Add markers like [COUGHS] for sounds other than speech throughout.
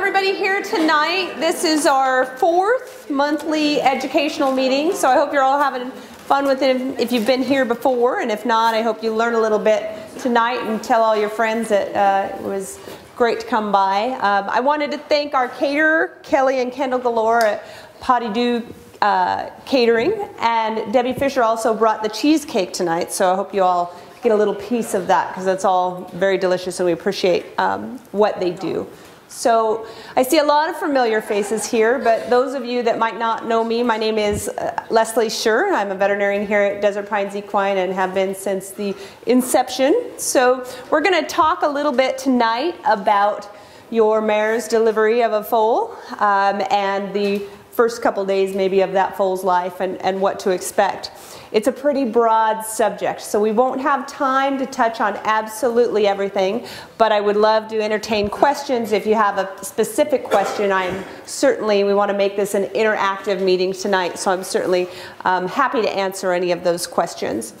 everybody here tonight. This is our fourth monthly educational meeting, so I hope you're all having fun with it if you've been here before, and if not, I hope you learn a little bit tonight and tell all your friends that uh, it was great to come by. Um, I wanted to thank our caterer, Kelly and Kendall Galore at Potty Do uh, Catering, and Debbie Fisher also brought the cheesecake tonight, so I hope you all get a little piece of that because that's all very delicious and we appreciate um, what they do. So I see a lot of familiar faces here, but those of you that might not know me, my name is uh, Leslie Schur. I'm a veterinarian here at Desert Pines Equine and have been since the inception. So we're going to talk a little bit tonight about your mare's delivery of a foal um, and the first couple days maybe of that foal's life and, and what to expect. It's a pretty broad subject, so we won't have time to touch on absolutely everything, but I would love to entertain questions. If you have a specific question, I'm certainly, we want to make this an interactive meeting tonight, so I'm certainly um, happy to answer any of those questions.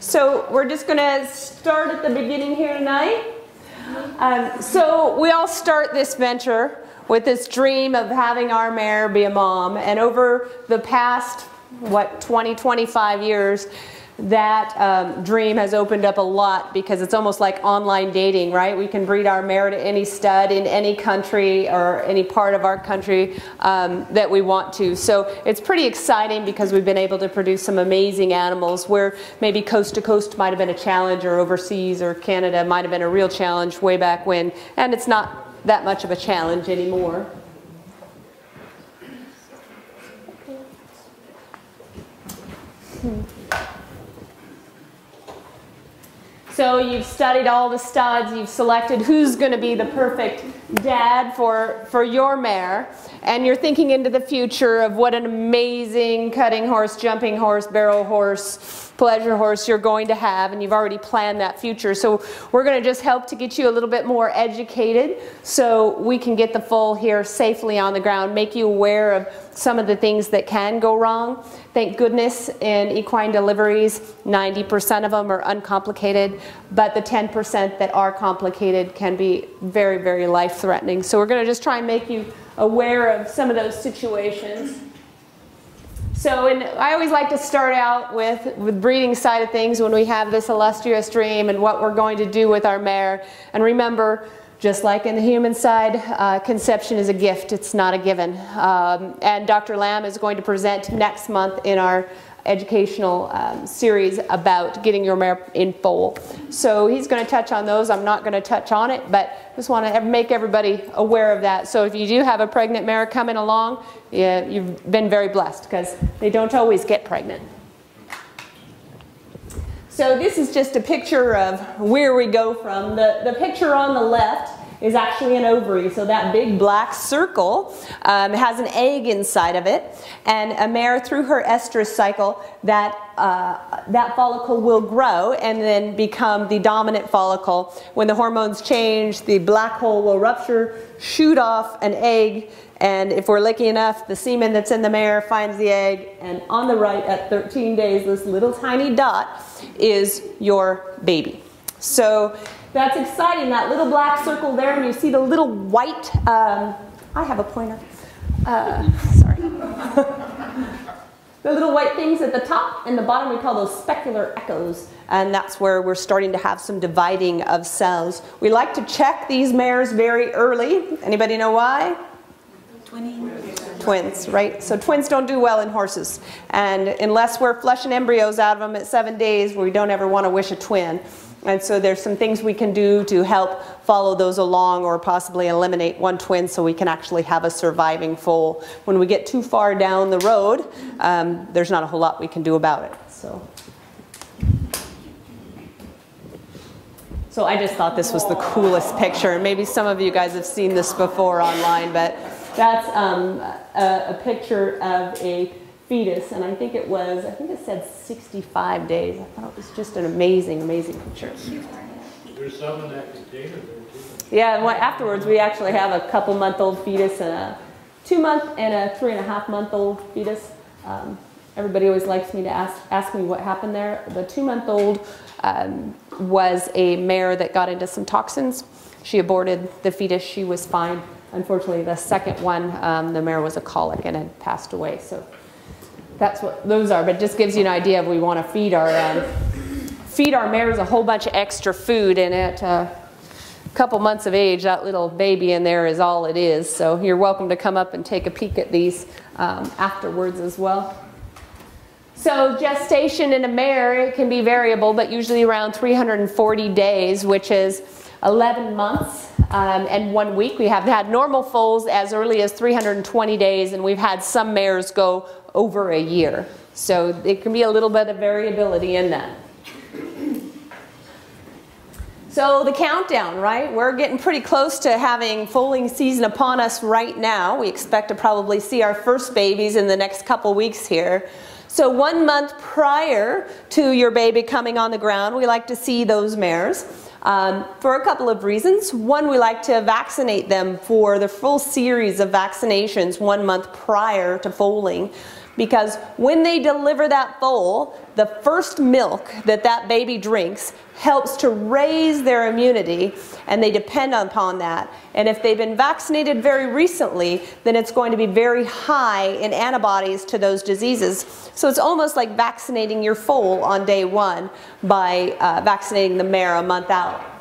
So we're just going to start at the beginning here tonight. Um, so we all start this venture with this dream of having our mare be a mom, and over the past what 20, 25 years, that um, dream has opened up a lot because it's almost like online dating, right? We can breed our mare to any stud in any country or any part of our country um, that we want to. So it's pretty exciting because we've been able to produce some amazing animals where maybe coast to coast might have been a challenge or overseas or Canada might have been a real challenge way back when. And it's not that much of a challenge anymore. So you've studied all the studs, you've selected who's going to be the perfect dad for, for your mare, and you're thinking into the future of what an amazing cutting horse, jumping horse, barrel horse, pleasure horse you're going to have, and you've already planned that future. So we're going to just help to get you a little bit more educated so we can get the foal here safely on the ground, make you aware of some of the things that can go wrong. Thank goodness in equine deliveries, 90% of them are uncomplicated, but the 10% that are complicated can be very, very life-threatening. So we're going to just try and make you aware of some of those situations. So and I always like to start out with the breeding side of things when we have this illustrious dream and what we're going to do with our mare. And remember, just like in the human side, uh, conception is a gift, it's not a given. Um, and Dr. Lamb is going to present next month in our educational um, series about getting your mare in foal. So he's going to touch on those. I'm not going to touch on it, but just want to make everybody aware of that. So if you do have a pregnant mare coming along, yeah, you've been very blessed because they don't always get pregnant. So this is just a picture of where we go from. The, the picture on the left is actually an ovary. So that big black circle um, has an egg inside of it. And a mare, through her estrus cycle, that, uh, that follicle will grow and then become the dominant follicle. When the hormones change, the black hole will rupture, shoot off an egg, and if we're lucky enough, the semen that's in the mare finds the egg, and on the right at 13 days, this little tiny dot is your baby. So that's exciting, that little black circle there, and you see the little white, um, I have a pointer, uh, sorry. [LAUGHS] the little white things at the top and the bottom, we call those specular echoes, and that's where we're starting to have some dividing of cells. We like to check these mares very early. Anybody know why? Twins. Twins, right? So twins don't do well in horses. And unless we're flushing embryos out of them at seven days, we don't ever want to wish a twin. And so there's some things we can do to help follow those along or possibly eliminate one twin so we can actually have a surviving foal. When we get too far down the road, um, there's not a whole lot we can do about it. So. So I just thought this was the coolest picture. Maybe some of you guys have seen this before online, but that's um, a, a picture of a fetus, and I think it was, I think it said 65 days. I thought it was just an amazing, amazing picture. There's some in that container there too. Yeah, and what, afterwards we actually have a couple month old fetus and a two month and a three and a half month old fetus. Um, everybody always likes me to ask, ask me what happened there. The two month old um, was a mare that got into some toxins. She aborted the fetus, she was fine. unfortunately, the second one, um, the mare was a colic and had passed away. So that's what those are. But it just gives you an idea of we want to feed our um, feed our mares a whole bunch of extra food, and at a couple months of age, that little baby in there is all it is. So you're welcome to come up and take a peek at these um, afterwards as well. So gestation in a mare it can be variable, but usually around 340 days, which is 11 months um, and one week. We have had normal foals as early as 320 days, and we've had some mares go over a year. So it can be a little bit of variability in that. So the countdown, right? We're getting pretty close to having foaling season upon us right now. We expect to probably see our first babies in the next couple weeks here. So one month prior to your baby coming on the ground, we like to see those mares. Um, for a couple of reasons. One, we like to vaccinate them for the full series of vaccinations one month prior to foaling because when they deliver that foal, the first milk that that baby drinks helps to raise their immunity and they depend upon that. And if they've been vaccinated very recently, then it's going to be very high in antibodies to those diseases. So it's almost like vaccinating your foal on day one by uh, vaccinating the mare a month out.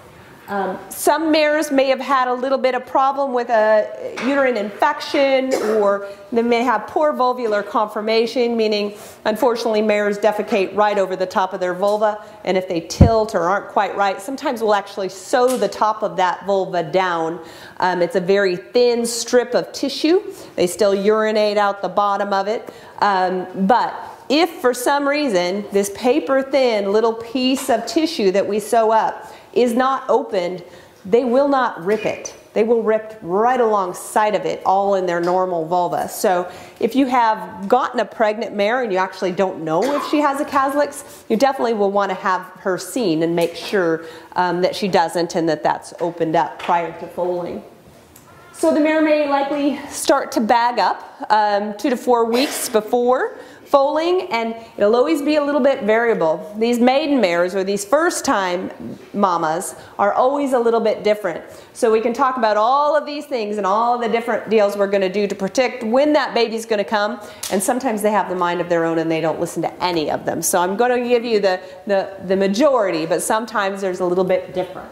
Um, some mares may have had a little bit of problem with a uterine infection or they may have poor vulvar conformation, meaning unfortunately mares defecate right over the top of their vulva and if they tilt or aren't quite right, sometimes we'll actually sew the top of that vulva down. Um, it's a very thin strip of tissue. They still urinate out the bottom of it. Um, but if for some reason this paper thin little piece of tissue that we sew up is not opened, they will not rip it. They will rip right alongside of it, all in their normal vulva. So if you have gotten a pregnant mare and you actually don't know if she has a Caslick's, you definitely will want to have her seen and make sure um, that she doesn't and that that's opened up prior to foaling. So the mare may likely start to bag up um, two to four weeks before foaling and it'll always be a little bit variable. These maiden mares or these first time mamas are always a little bit different. So we can talk about all of these things and all the different deals we're going to do to predict when that baby's going to come and sometimes they have the mind of their own and they don't listen to any of them. So I'm going to give you the, the, the majority but sometimes there's a little bit different.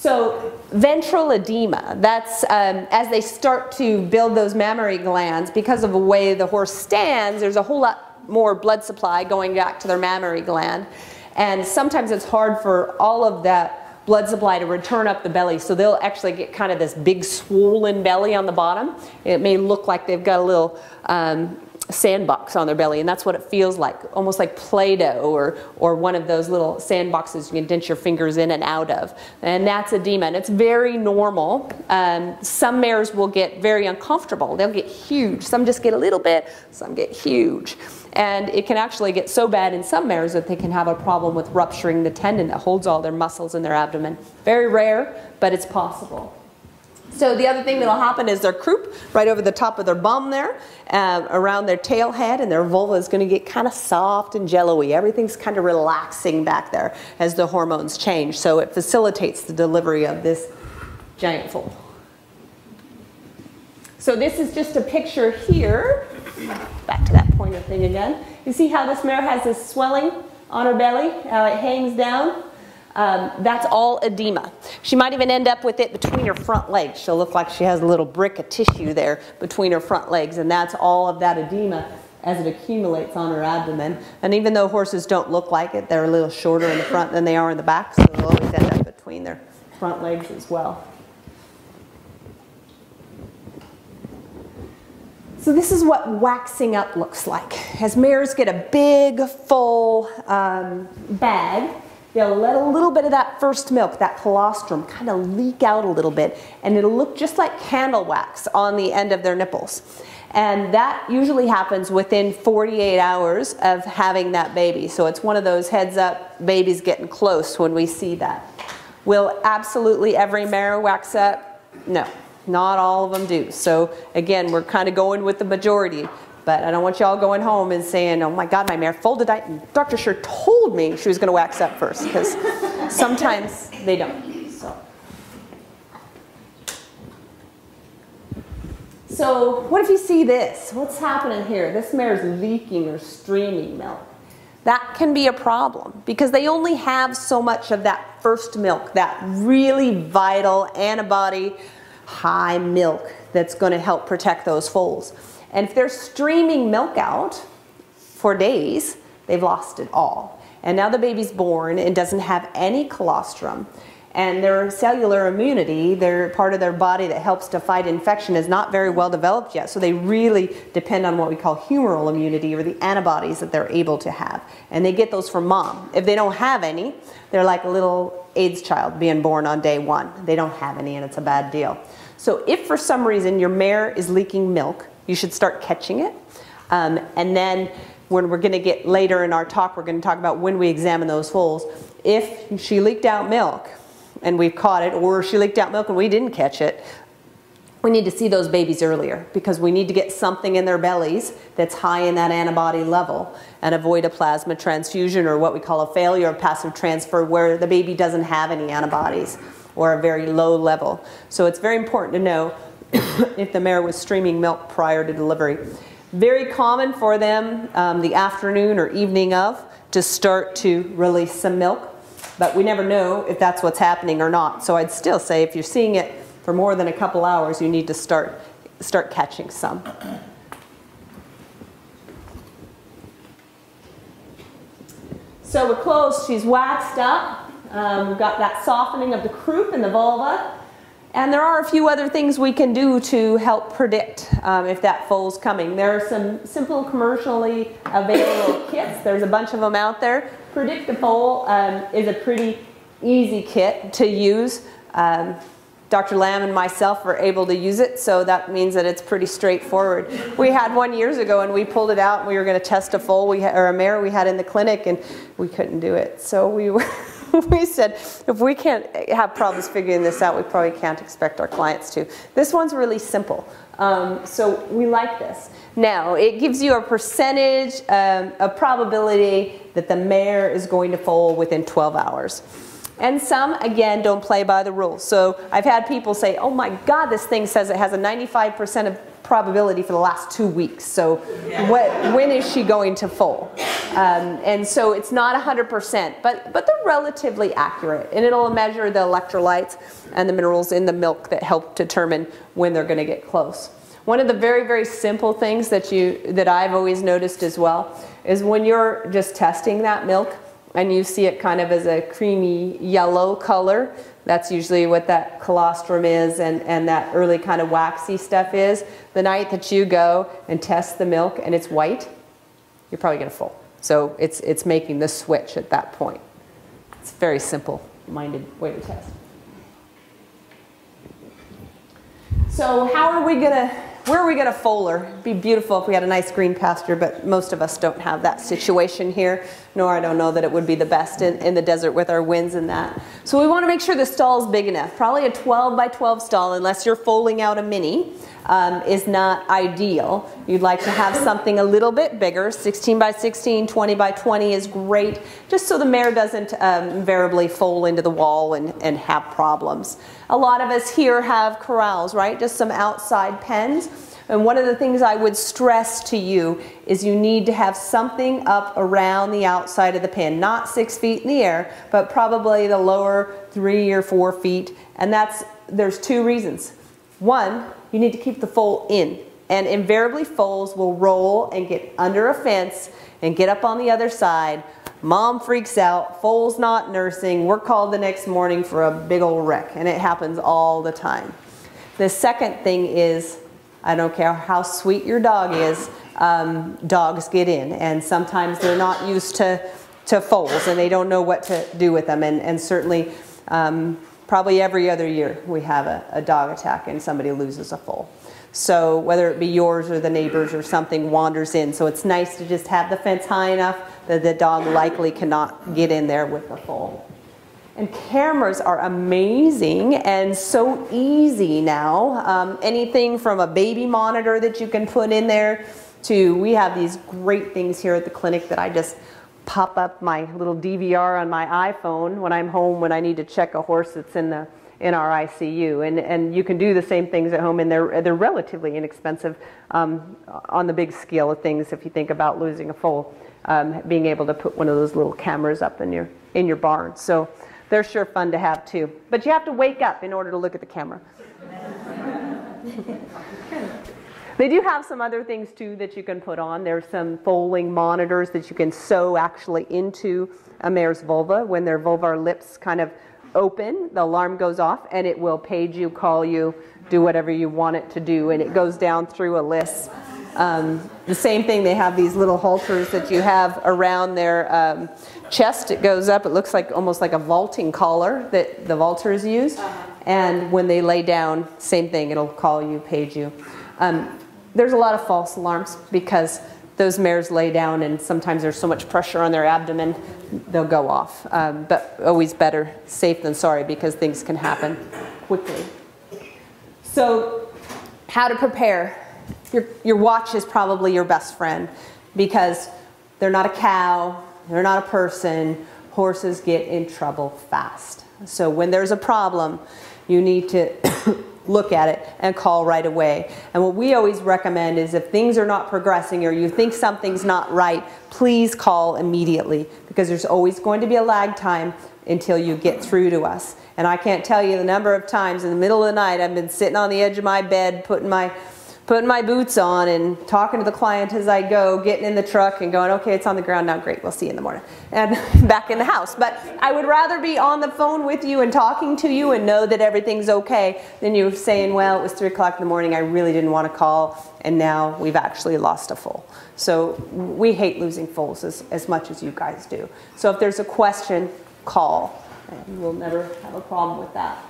So ventral edema, that's um, as they start to build those mammary glands, because of the way the horse stands, there's a whole lot more blood supply going back to their mammary gland. And sometimes it's hard for all of that blood supply to return up the belly. So they'll actually get kind of this big swollen belly on the bottom. It may look like they've got a little um, sandbox on their belly, and that's what it feels like, almost like Play-Doh or, or one of those little sandboxes you can dent your fingers in and out of. And that's edema, and it's very normal. Um, some mares will get very uncomfortable. They'll get huge. Some just get a little bit, some get huge. And it can actually get so bad in some mares that they can have a problem with rupturing the tendon that holds all their muscles in their abdomen. Very rare, but it's possible. So the other thing that'll happen is their croup right over the top of their bum there, uh, around their tail head, and their vulva is going to get kind of soft and jello-y. Everything's kind of relaxing back there as the hormones change. So it facilitates the delivery of this giant foal. So this is just a picture here. Back to that pointer thing again. You see how this mare has this swelling on her belly, how it hangs down? Um, that's all edema. She might even end up with it between her front legs. She'll look like she has a little brick of tissue there between her front legs, and that's all of that edema as it accumulates on her abdomen. And even though horses don't look like it, they're a little shorter in the front than they are in the back, so they'll always end up between their front legs as well. So this is what waxing up looks like. As mares get a big, full um, bag, They'll let a little bit of that first milk, that colostrum, kind of leak out a little bit, and it'll look just like candle wax on the end of their nipples. And that usually happens within 48 hours of having that baby. So it's one of those heads up, baby's getting close when we see that. Will absolutely every mare wax up? No, not all of them do. So again, we're kind of going with the majority. But I don't want y'all going home and saying, oh my God, my mare folded. I, Dr. Sure told me she was going to wax up first because sometimes they don't. So. So what if you see this? What's happening here? This mare's leaking or streaming milk. That can be a problem because they only have so much of that first milk, that really vital antibody high milk that's going to help protect those foals. And if they're streaming milk out for days, they've lost it all. And now the baby's born and doesn't have any colostrum and their cellular immunity, their part of their body that helps to fight infection is not very well developed yet. So they really depend on what we call humoral immunity or the antibodies that they're able to have. And they get those from mom. If they don't have any, they're like a little AIDS child being born on day one. They don't have any and it's a bad deal. So if for some reason your mare is leaking milk, you should start catching it. Um, and then when we're going to get later in our talk, we're going to talk about when we examine those foals. If she leaked out milk, and we've caught it, or she leaked out milk and we didn't catch it, we need to see those babies earlier because we need to get something in their bellies that's high in that antibody level and avoid a plasma transfusion or what we call a failure of passive transfer where the baby doesn't have any antibodies or a very low level. So it's very important to know [COUGHS] if the mare was streaming milk prior to delivery. Very common for them um, the afternoon or evening of to start to release some milk but we never know if that's what's happening or not. So I'd still say if you're seeing it for more than a couple hours, you need to start, start catching some. So we're closed, she's waxed up. Um, we've got that softening of the croup and the vulva. And there are a few other things we can do to help predict um, if that foal's coming. There are some simple commercially available [COUGHS] kits. There's a bunch of them out there. Predict-A-Foal um, is a pretty easy kit to use. Um, Dr. Lamb and myself are able to use it, so that means that it's pretty straightforward. We had one years ago and we pulled it out and we were going to test a foal we or a mare we had in the clinic and we couldn't do it. So we were [LAUGHS] [LAUGHS] we said, if we can't have problems figuring this out, we probably can't expect our clients to. This one's really simple. Um, so we like this. Now, it gives you a percentage, um, a probability that the mare is going to foal within 12 hours. And some, again, don't play by the rules. So I've had people say, oh my God, this thing says it has a 95% of probability for the last two weeks. So what, when is she going to full? Um, and so it's not 100%, but, but they're relatively accurate. And it'll measure the electrolytes and the minerals in the milk that help determine when they're going to get close. One of the very, very simple things that, you, that I've always noticed as well is when you're just testing that milk, and you see it kind of as a creamy yellow color. That's usually what that colostrum is and, and that early kind of waxy stuff is. The night that you go and test the milk and it's white, you're probably going to foal. So it's, it's making the switch at that point. It's a very simple minded way to test. So how are we going to where are we her? It'd be beautiful if we had a nice green pasture, but most of us don't have that situation here, nor I don't know that it would be the best in, in the desert with our winds and that. So we want to make sure the stall is big enough. Probably a 12 by 12 stall, unless you're foaling out a mini, um, is not ideal. You'd like to have something a little bit bigger. 16 by 16, 20 by 20 is great, just so the mare doesn't um, invariably foal into the wall and, and have problems. A lot of us here have corrals, right? Just some outside pens. And one of the things I would stress to you is you need to have something up around the outside of the pen, not six feet in the air, but probably the lower three or four feet. And that's, there's two reasons. One, you need to keep the foal in. And invariably foals will roll and get under a fence and get up on the other side Mom freaks out, foal's not nursing, we're called the next morning for a big old wreck, and it happens all the time. The second thing is, I don't care how sweet your dog is, um, dogs get in, and sometimes they're not used to, to foals and they don't know what to do with them, and, and certainly um, probably every other year we have a, a dog attack and somebody loses a foal. So whether it be yours or the neighbors or something wanders in. So it's nice to just have the fence high enough that the dog likely cannot get in there with the foal. And cameras are amazing and so easy now. Um, anything from a baby monitor that you can put in there to, we have these great things here at the clinic that I just pop up my little DVR on my iPhone when I'm home when I need to check a horse that's in the in our ICU. And, and you can do the same things at home, and they're, they're relatively inexpensive um, on the big scale of things if you think about losing a foal. Um, being able to put one of those little cameras up in your, in your barn. So they're sure fun to have too. But you have to wake up in order to look at the camera. [LAUGHS] They do have some other things too that you can put on. There's some foaling monitors that you can sew actually into a mare's vulva. When their vulvar lips kind of open, the alarm goes off and it will page you, call you, do whatever you want it to do, and it goes down through a list. Um, the same thing, they have these little halters that you have around their um, chest. It goes up, it looks like almost like a vaulting collar that the vaulters use. Uh-huh. And when they lay down, same thing, it'll call you, page you. Um, there's a lot of false alarms because those mares lay down and sometimes there's so much pressure on their abdomen, they'll go off. Um, but always better safe than sorry because things can happen quickly. So, how to prepare? Your, your watch is probably your best friend because they're not a cow, they're not a person. Horses get in trouble fast. So, when there's a problem, you need to [COUGHS] look at it and call right away. And what we always recommend is if things are not progressing or you think something's not right, please call immediately because there's always going to be a lag time until you get through to us. And I can't tell you the number of times in the middle of the night I've been sitting on the edge of my bed putting my putting my boots on and talking to the client as I go, getting in the truck and going, okay, it's on the ground now, great, we'll see you in the morning, and [LAUGHS] back in the house. But I would rather be on the phone with you and talking to you and know that everything's okay than you saying, well, it was 3 o'clock in the morning, I really didn't want to call, and now we've actually lost a foal. So we hate losing foals as, as much as you guys do. So if there's a question, call, and we'll never have a problem with that.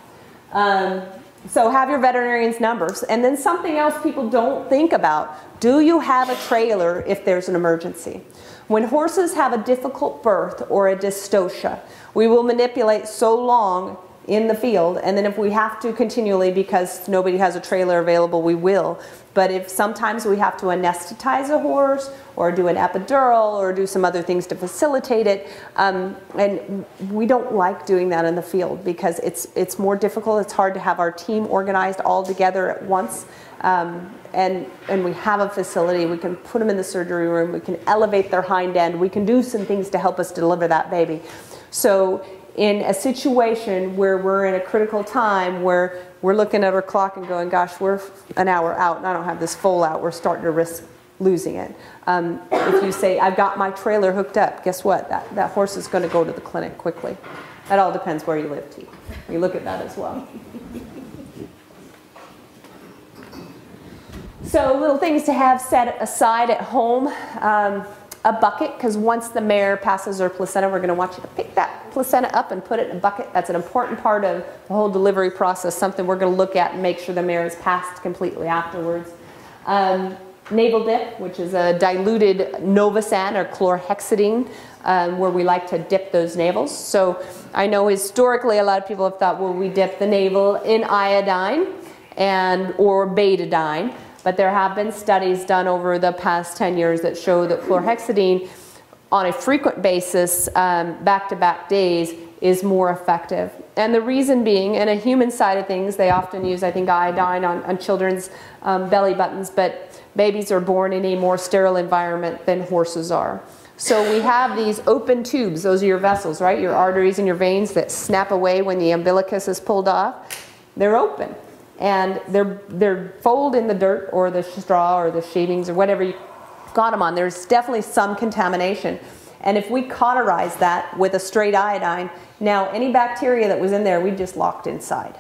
Um, so have your veterinarian's numbers. And then something else people don't think about. Do you have a trailer if there's an emergency? When horses have a difficult birth or a dystocia, we will manipulate so long in the field and then if we have to continually because nobody has a trailer available we will. But if sometimes we have to anesthetize a horse or do an epidural or do some other things to facilitate it um, and we don't like doing that in the field because it's it's more difficult it's hard to have our team organized all together at once. Um, and and we have a facility we can put them in the surgery room we can elevate their hind end we can do some things to help us deliver that baby. So in a situation where we're in a critical time where we're looking at our clock and going, gosh, we're an hour out and I don't have this foal out, we're starting to risk losing it. Um, if you say, I've got my trailer hooked up, guess what? That, that horse is going to go to the clinic quickly. That all depends where you live, too. You look at that as well. So, little things to have set aside at home. Um, a bucket because once the mare passes her placenta, we're going to want you to pick that placenta up and put it in a bucket. That's an important part of the whole delivery process, something we're going to look at and make sure the mare is passed completely afterwards. Um, navel dip, which is a diluted Nolvasan or chlorhexidine, um, where we like to dip those navels. So I know historically a lot of people have thought, well, we dip the navel in iodine and or betadine. But there have been studies done over the past 10 years that show that chlorhexidine on a frequent basis, back to back days, is more effective. And the reason being, in a human side of things, they often use, I think, iodine on, on children's um, belly buttons, but babies are born in a more sterile environment than horses are. So we have these open tubes, those are your vessels, right? Your arteries and your veins that snap away when the umbilicus is pulled off. They're open and they're they're fold in the dirt or the straw or the shavings or whatever you got them on. There's definitely some contamination. And if we cauterize that with a straight iodine, now any bacteria that was in there, we just locked inside.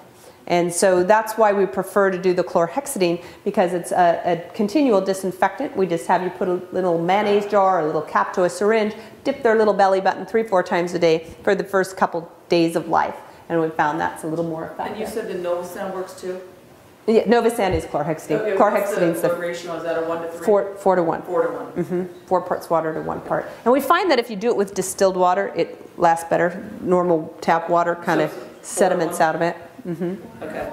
And so that's why we prefer to do the chlorhexidine because it's a, a, continual disinfectant. We just have you put a little mayonnaise jar, a little cap to a syringe, dip their little belly button three, four times a day for the first couple days of life and we found that's a little more effective. And you said the Nolvasan works too? Yeah, Nolvasan is chlorhexidine. Okay, chlorhexidine the, the ratio? Is that a one to three? Four, four to one. Four to one. Mm-hmm. Four parts water to one part. And we find that if you do it with distilled water, it lasts better. Normal tap water kind of sediments out of it. Mm-hmm. Okay.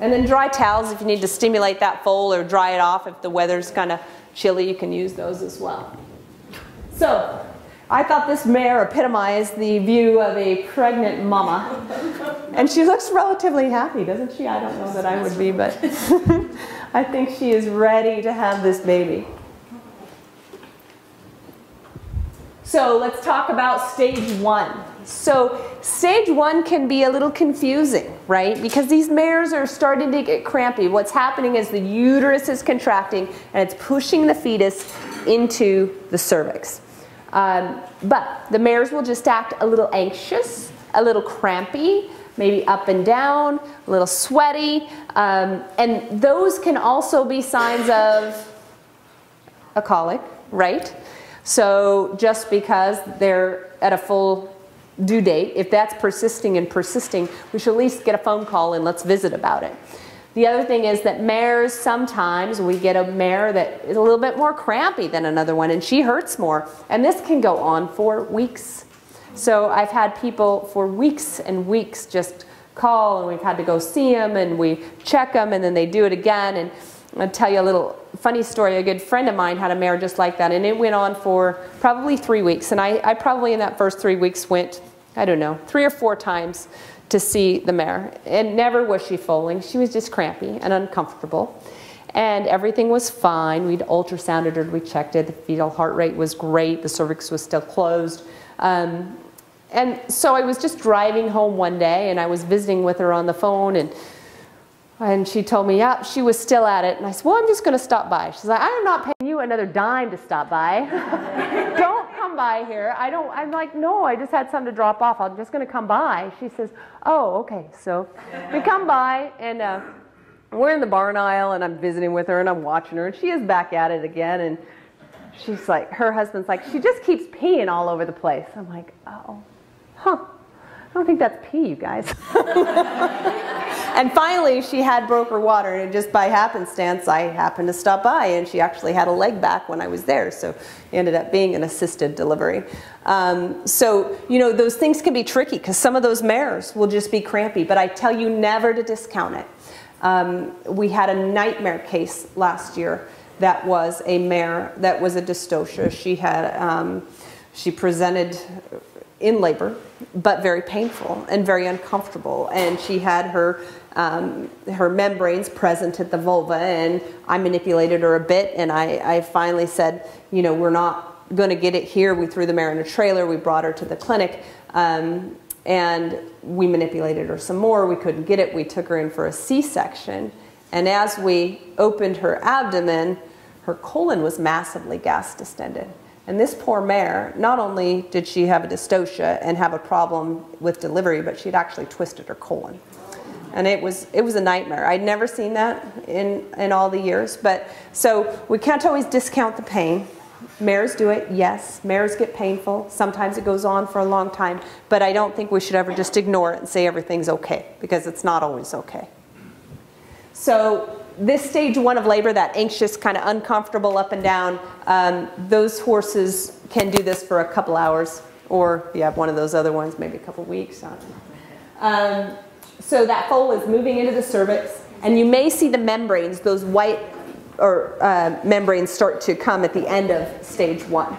And then dry towels, if you need to stimulate that foal or dry it off, if the weather's kind of chilly, you can use those as well. So, I thought this mare epitomized the view of a pregnant mama. And she looks relatively happy, doesn't she? I don't know that I would be, but [LAUGHS] I think she is ready to have this baby. So let's talk about stage one. So stage one can be a little confusing, right? Because these mares are starting to get crampy. What's happening is the uterus is contracting and it's pushing the fetus into the cervix. Um, but the mares will just act a little anxious, a little crampy, maybe up and down, a little sweaty. Um, and those can also be signs of a colic, right? So just because they're at a full due date, if that's persisting and persisting, we should at least get a phone call and let's visit about it. The other thing is that mares, sometimes we get a mare that is a little bit more crampy than another one and she hurts more. And this can go on for weeks. So I've had people for weeks and weeks just call and we've had to go see them and we check them and then they do it again. And I'll tell you a little funny story. A good friend of mine had a mare just like that, and it went on for probably three weeks. And I, I probably in that first three weeks went, I don't know, three or four times to see the mare. And never was she foaling. She was just crampy and uncomfortable. And everything was fine. We'd ultrasounded her, we checked it. The fetal heart rate was great. The cervix was still closed. Um, and so I was just driving home one day, and I was visiting with her on the phone, and and she told me, yeah, she was still at it. And I said, well, I'm just going to stop by. She's like, I'm not paying you another dime to stop by. [LAUGHS] don't come by here. I don't, I'm like, no, I just had something to drop off. I'm just going to come by. She says, oh, okay. So we come by and uh, we're in the barn aisle and I'm visiting with her and I'm watching her and she is back at it again. And she's like, her husband's like, she just keeps peeing all over the place. I'm like, oh, huh. Don't think that's pee, you guys. [LAUGHS] and finally, she had broke her water, and just by happenstance, I happened to stop by, and she actually had a leg back when I was there, so it ended up being an assisted delivery. Um, so, you know, those things can be tricky because some of those mares will just be crampy, but I tell you never to discount it. Um, we had a nightmare case last year that was a mare that was a dystocia. She had, um, she presented in labor, but very painful and very uncomfortable. And she had her um, her membranes present at the vulva, and I manipulated her a bit, and I, I finally said, you know, we're not going to get it here. We threw the mare in a trailer. We brought her to the clinic. Um, and we manipulated her some more. We couldn't get it. We took her in for a C section. And as we opened her abdomen, her colon was massively gas distended. And this poor mare, not only did she have a dystocia and have a problem with delivery, but she'd actually twisted her colon. And it was, it was a nightmare. I'd never seen that in, in all the years. But so we can't always discount the pain. Mares do it, yes. Mares get painful. Sometimes it goes on for a long time. But I don't think we should ever just ignore it and say everything's okay, because it's not always okay. So this stage one of labor, that anxious, kind of uncomfortable up and down, um, those horses can do this for a couple hours, or if you have one of those other ones, maybe a couple weeks. Um, so that foal is moving into the cervix, and you may see the membranes, those white or uh, membranes, start to come at the end of stage one.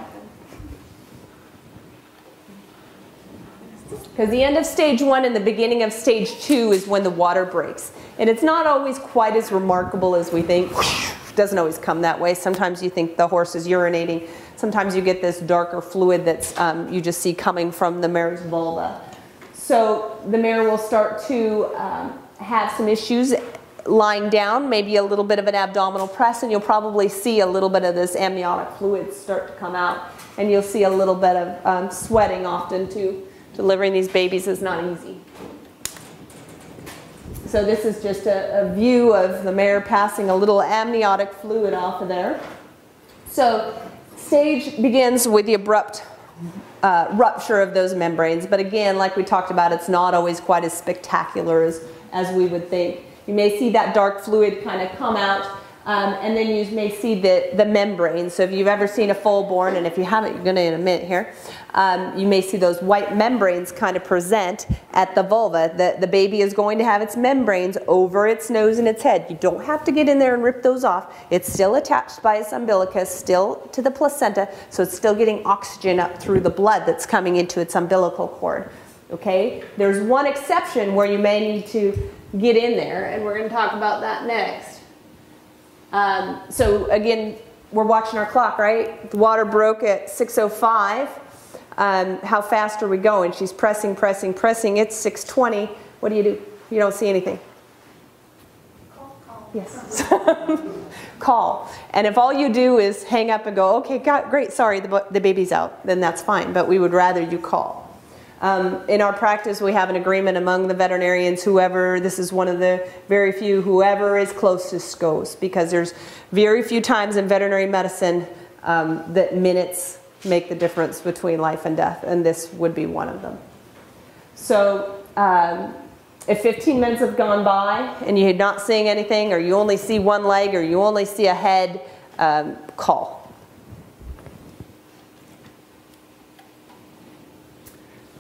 Because the end of stage one and the beginning of stage two is when the water breaks. And it's not always quite as remarkable as we think. It doesn't always come that way. Sometimes you think the horse is urinating. Sometimes you get this darker fluid that um, you just see coming from the mare's vulva. So the mare will start to um, have some issues lying down, maybe a little bit of an abdominal press, and you'll probably see a little bit of this amniotic fluid start to come out. And you'll see a little bit of um, sweating often too. Delivering these babies is not easy. So this is just a, a, view of the mare passing a little amniotic fluid off of there. So stage begins with the abrupt uh, rupture of those membranes. But again, like we talked about, it's not always quite as spectacular as, as we would think. You may see that dark fluid kind of come out um, and then you may see the, the membrane. So if you've ever seen a full born, and if you haven't, you're going to in a minute here, um, you may see those white membranes kind of present at the vulva. The, the baby is going to have its membranes over its nose and its head. You don't have to get in there and rip those off. It's still attached by its umbilicus, still to the placenta, so it's still getting oxygen up through the blood that's coming into its umbilical cord. Okay? There's one exception where you may need to get in there, and we're going to talk about that next. Um, so again, we're watching our clock, right? The water broke at 6:05. Um, how fast are we going? She's pressing, pressing, pressing. It's 6:20. What do you do? You don't see anything. Call, call. Yes. [LAUGHS] Call. And if all you do is hang up and go, okay, got, great, sorry, the, the baby's out, then that's fine. But we would rather you call. Um, in our practice, we have an agreement among the veterinarians, whoever, this is one of the very few, whoever is closest goes, because there's very few times in veterinary medicine um, that minutes make the difference between life and death, and this would be one of them. So, um, if 15 minutes have gone by and you're not seeing anything, or you only see one leg, or you only see a head, um, call.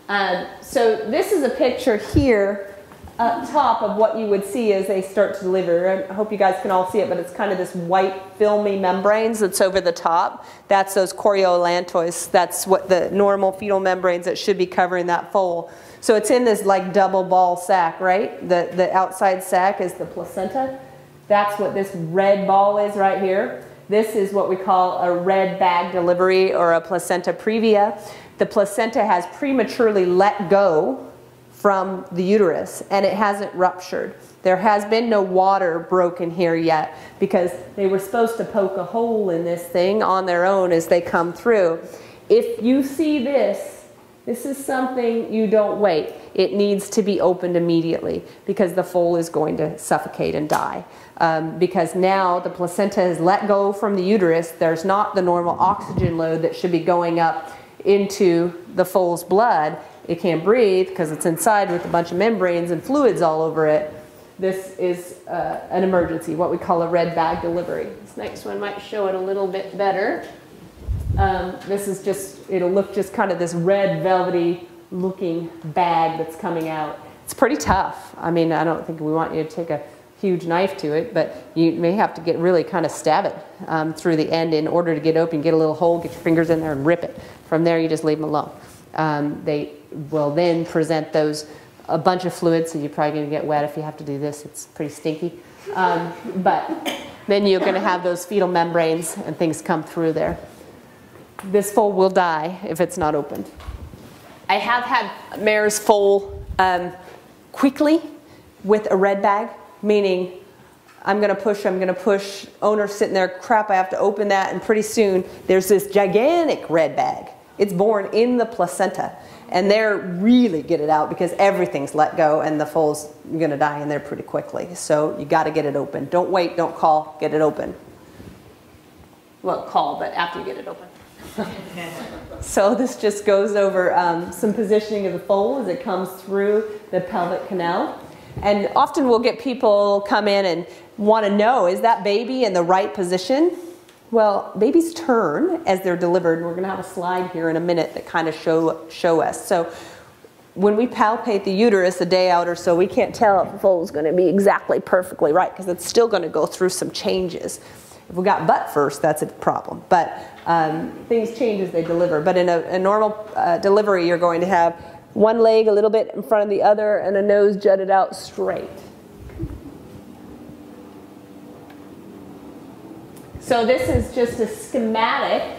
Um, so this is a picture here up top of what you would see as they start to deliver. I hope you guys can all see it, but it's kind of this white filmy membranes that's over the top. That's those chorioallantois. That's what the normal fetal membranes that should be covering that foal. So it's in this like double ball sac, right? The, the outside sac is the placenta. That's what this red ball is right here. This is what we call a red bag delivery or a placenta previa the placenta has prematurely let go from the uterus and it hasn't ruptured. There has been no water broken here yet because they were supposed to poke a hole in this thing on their own as they come through. If you see this, this is something you don't wait. It needs to be opened immediately because the foal is going to suffocate and die. Um, because now the placenta has let go from the uterus. There's not the normal oxygen load that should be going up into the foal's blood. It can't breathe because it's inside with a bunch of membranes and fluids all over it. This is uh, an emergency, what we call a red bag delivery. This next one might show it a little bit better. Um, this is just, it'll look just kind of this red velvety looking bag that's coming out. It's pretty tough. I mean, I don't think we want you to take a huge knife to it, but you may have to get really kind of stab it um, through the end in order to get open, get a little hole, get your fingers in there and rip it. From there, you just leave them alone. Um, they will then present those, a bunch of fluids, so you're probably going to get wet if you have to do this. It's pretty stinky. Um, but then you're going to have those fetal membranes and things come through there. This foal will die if it's not opened. I have had mares foal um, quickly with a red bag, meaning I'm going to push, I'm going to push. Owner sitting there, crap, I have to open that. And pretty soon there's this gigantic red bag it's born in the placenta. And they're really get it out because everything's let go and the foal's going to die in there pretty quickly. So you got to get it open. Don't wait, don't call, get it open. Well, call, but after you get it open. [LAUGHS] so this just goes over um, some positioning of the foal as it comes through the pelvic canal. And often we'll get people come in and want to know, is that baby in the right position? Well, babies turn as they're delivered. We're going to have a slide here in a minute that kind of show, show us. So when we palpate the uterus a day out or so, we can't tell if the foal is going to be exactly perfectly right because it's still going to go through some changes. If we got butt first, that's a problem. But um, things change as they deliver. But in a, a normal uh, delivery, you're going to have one leg a little bit in front of the other and a nose jutted out straight. So this is just a schematic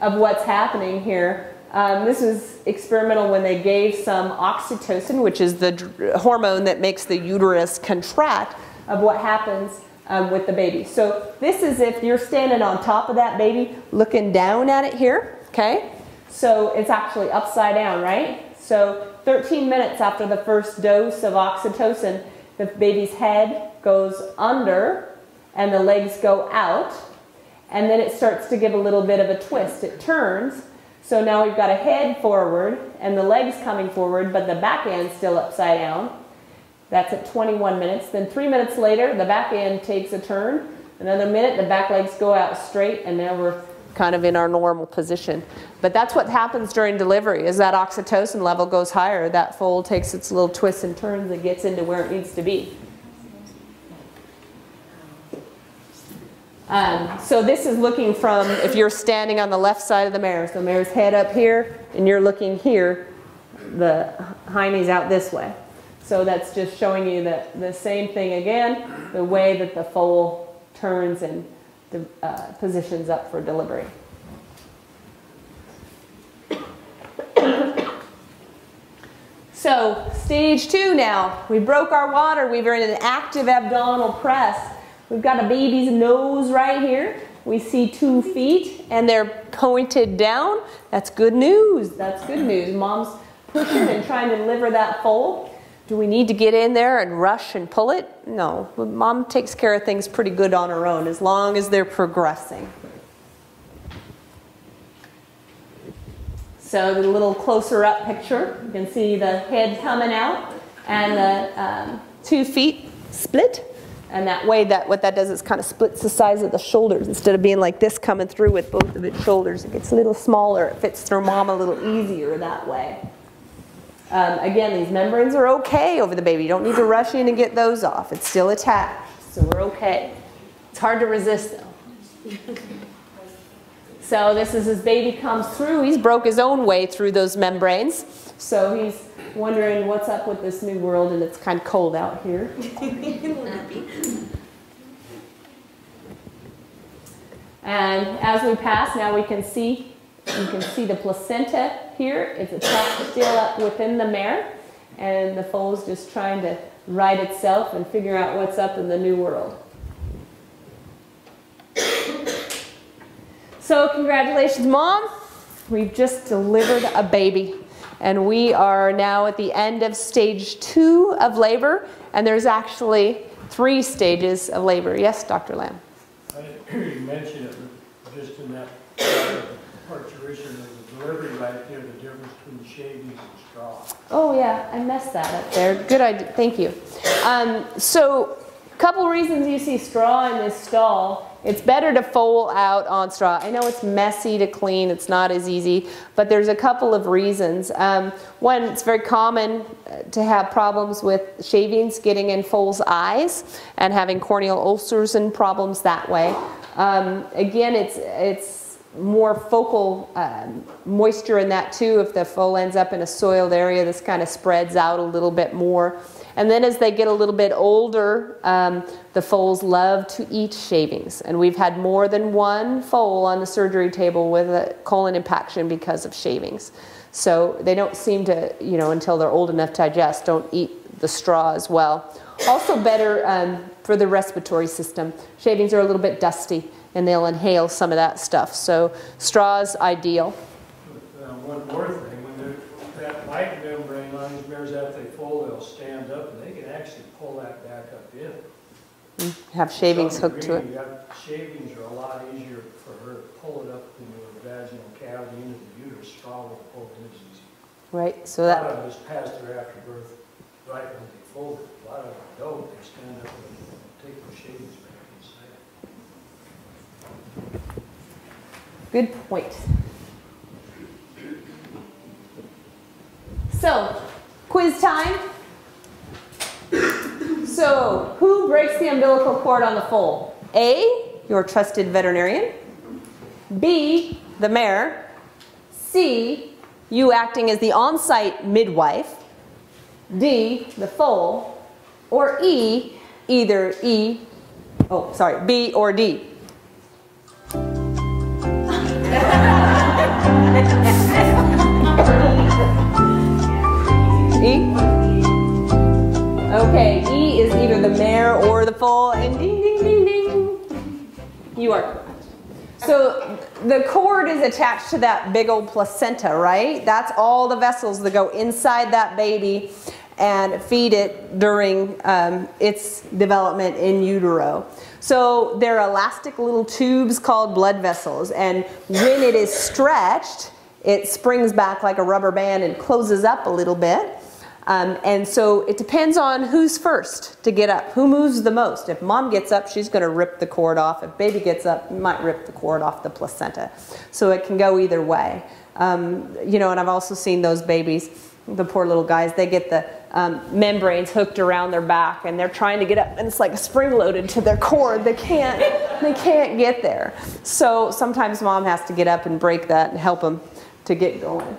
of what's happening here. Um, this was experimental when they gave some oxytocin, which is the hormone that makes the uterus contract, of what happens um, with the baby. So this is if you're standing on top of that baby, looking down at it here, okay? So it's actually upside down, right? So 13 minutes after the first dose of oxytocin, the baby's head goes under and the legs go out and then it starts to give a little bit of a twist. It turns, so now we've got a head forward and the legs coming forward, but the back end's still upside down. That's at 21 minutes. Then three minutes later, the back end takes a turn. Another minute, the back legs go out straight, and now we're kind of in our normal position. But that's what happens during delivery, is that oxytocin level goes higher. That foal takes its little twists and turns and gets into where it needs to be. Um, so this is looking from, if you're standing on the left side of the mare, so the mare's head up here, and you're looking here, the hiney's out this way. So that's just showing you that the same thing again, the way that the foal turns and uh, positions up for delivery. [COUGHS] So, stage two now. We broke our water. We were in an active abdominal press. We've got a baby's nose right here. We see two feet and they're pointed down. That's good news. That's good news. Mom's pushing and trying to deliver that foal. Do we need to get in there and rush and pull it? No. Mom takes care of things pretty good on her own as long as they're progressing. So the little closer up picture, you can see the head coming out and the um, two feet split. And that way, that what that does is kind of splits the size of the shoulders. Instead of being like this coming through with both of its shoulders, it gets a little smaller. It fits through mom a little easier that way. Um, again, these membranes are okay over the baby. You don't need to rush in and get those off. It's still attached, so we're okay. It's hard to resist though. [LAUGHS] So this is his baby comes through. He's broke his own way through those membranes. So he's wondering what's up with this new world and it's kind of cold out here. [LAUGHS] and as we pass, now we can see, you can see the placenta here. It's attached still up within the mare. And the foal's just trying to right itself and figure out what's up in the new world. So congratulations, Mom. We've just delivered a baby. And we are now at the end of stage two of labor. And there's actually three stages of labor. Yes, Dr. Lamb? I, you [CLEARS THROAT] mentioned it just in that parturition of the delivery right there, the difference between shavings and straw. Oh yeah, I messed that up there. Good idea. Thank you. Um, so, a couple reasons you see straw in this stall it's better to foal out on straw. I know it's messy to clean, it's not as easy, but there's a couple of reasons. Um, one, it's very common uh, to have problems with shavings getting in foal's eyes and having corneal ulcers and problems that way. Um, again, it's, it's more focal um, moisture in that too. If the foal ends up in a soiled area, this kind of spreads out a little bit more. And then as they get a little bit older, um, the foals love to eat shavings. And we've had more than one foal on the surgery table with a colon impaction because of shavings. So they don't seem to, you know, until they're old enough to digest, don't eat the straw as well. Also better um, for the respiratory system. Shavings are a little bit dusty and they'll inhale some of that stuff. So straw is ideal. Uh, one more thing, when that light membrane on these bears after they fold, they'll stand up and they can actually pull that back up in. Mm, have shavings hooked to it. Shavings are a lot easier for her to pull it up into her vaginal cavity into the uterus. Straw will pull it in easy. Right, so A that. lot of them just pass through after birth, right when they fold it. A lot of them don't, they stand up and take the shavings back inside. Good point. So, quiz time. So, who breaks the umbilical cord on the foal? A, your trusted veterinarian. B, the mare. C, you acting as the on site midwife. D, the foal. Or E, either E, oh, sorry, B or D. [LAUGHS] E? Okay, E is either the mare or the foal, and ding, ding, ding, ding. You are correct. So the cord is attached to that big old placenta, right? That's all the vessels that go inside that baby and feed it during um, its development in utero. So they're elastic little tubes called blood vessels, and when it is stretched, it springs back like a rubber band and closes up a little bit. Um, and so it depends on who's first to get up, who moves the most. If mom gets up, she's going to rip the cord off. If baby gets up, might rip the cord off the placenta. So it can go either way. Um, you know, and I've also seen those babies, the poor little guys, they get the um, membranes hooked around their back and they're trying to get up and it's like a spring loaded to their cord. They can't, they can't get there. So sometimes mom has to get up and break that and help them to get going.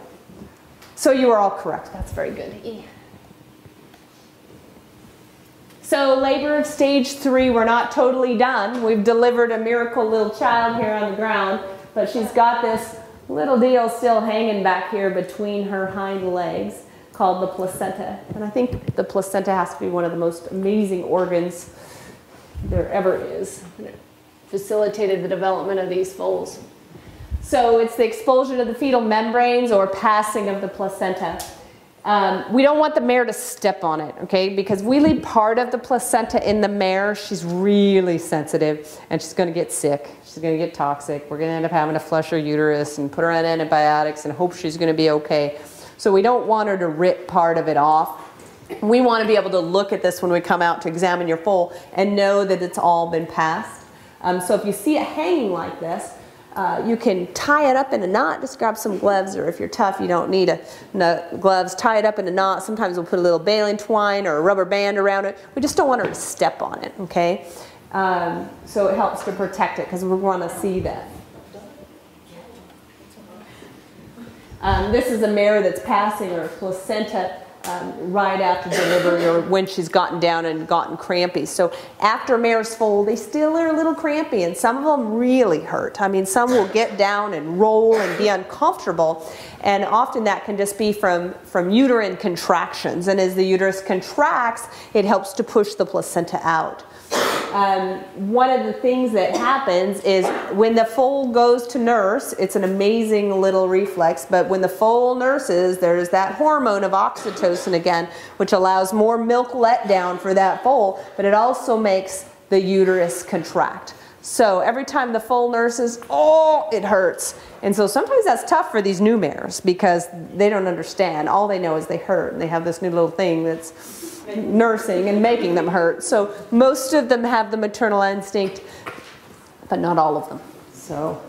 So you are all correct. That's very good. E. So labor of stage three, we're not totally done. We've delivered a miracle little child here on the ground, but she's got this little deal still hanging back here between her hind legs called the placenta. And I think the placenta has to be one of the most amazing organs there ever is. And it facilitated the development of these foals. So it's the expulsion of the fetal membranes or passing of the placenta. Um, we don't want the mare to step on it, okay? Because we leave part of the placenta in the mare. She's really sensitive and she's going to get sick. She's going to get toxic. We're to end up having to flush her uterus and put her on antibiotics and hope she's going to be okay. So we don't want her to rip part of it off. We want to be able to look at this when we come out to examine your foal and know that it's all been passed. Um, so if you see it hanging like this, uh, you can tie it up in a knot, just grab some gloves, or if you're tough, you don't need a, no, gloves, tie it up in a knot. Sometimes we'll put a little baling twine or a rubber band around it. We just don't want her to step on it, okay? Um, so it helps to protect it because we want to see that. Um, this is a mare that's passing her placenta um, right after delivery or when she's gotten down and gotten crampy. So after mare's foal, they still are a little crampy and some of them really hurt. I mean, some will get down and roll and be uncomfortable. And often that can just be from, from uterine contractions. And as the uterus contracts, it helps to push the placenta out. Um, one of the things that happens is when the foal goes to nurse, it's an amazing little reflex, but when the foal nurses, there's that hormone of oxytocin again, which allows more milk let down for that foal, but it also makes the uterus contract. So every time the foal nurses, oh, it hurts. And so sometimes that's tough for these new mares because they don't understand. All they know is they hurt and they have this new little thing that's nursing and making them hurt. So most of them have the maternal instinct, but not all of them. So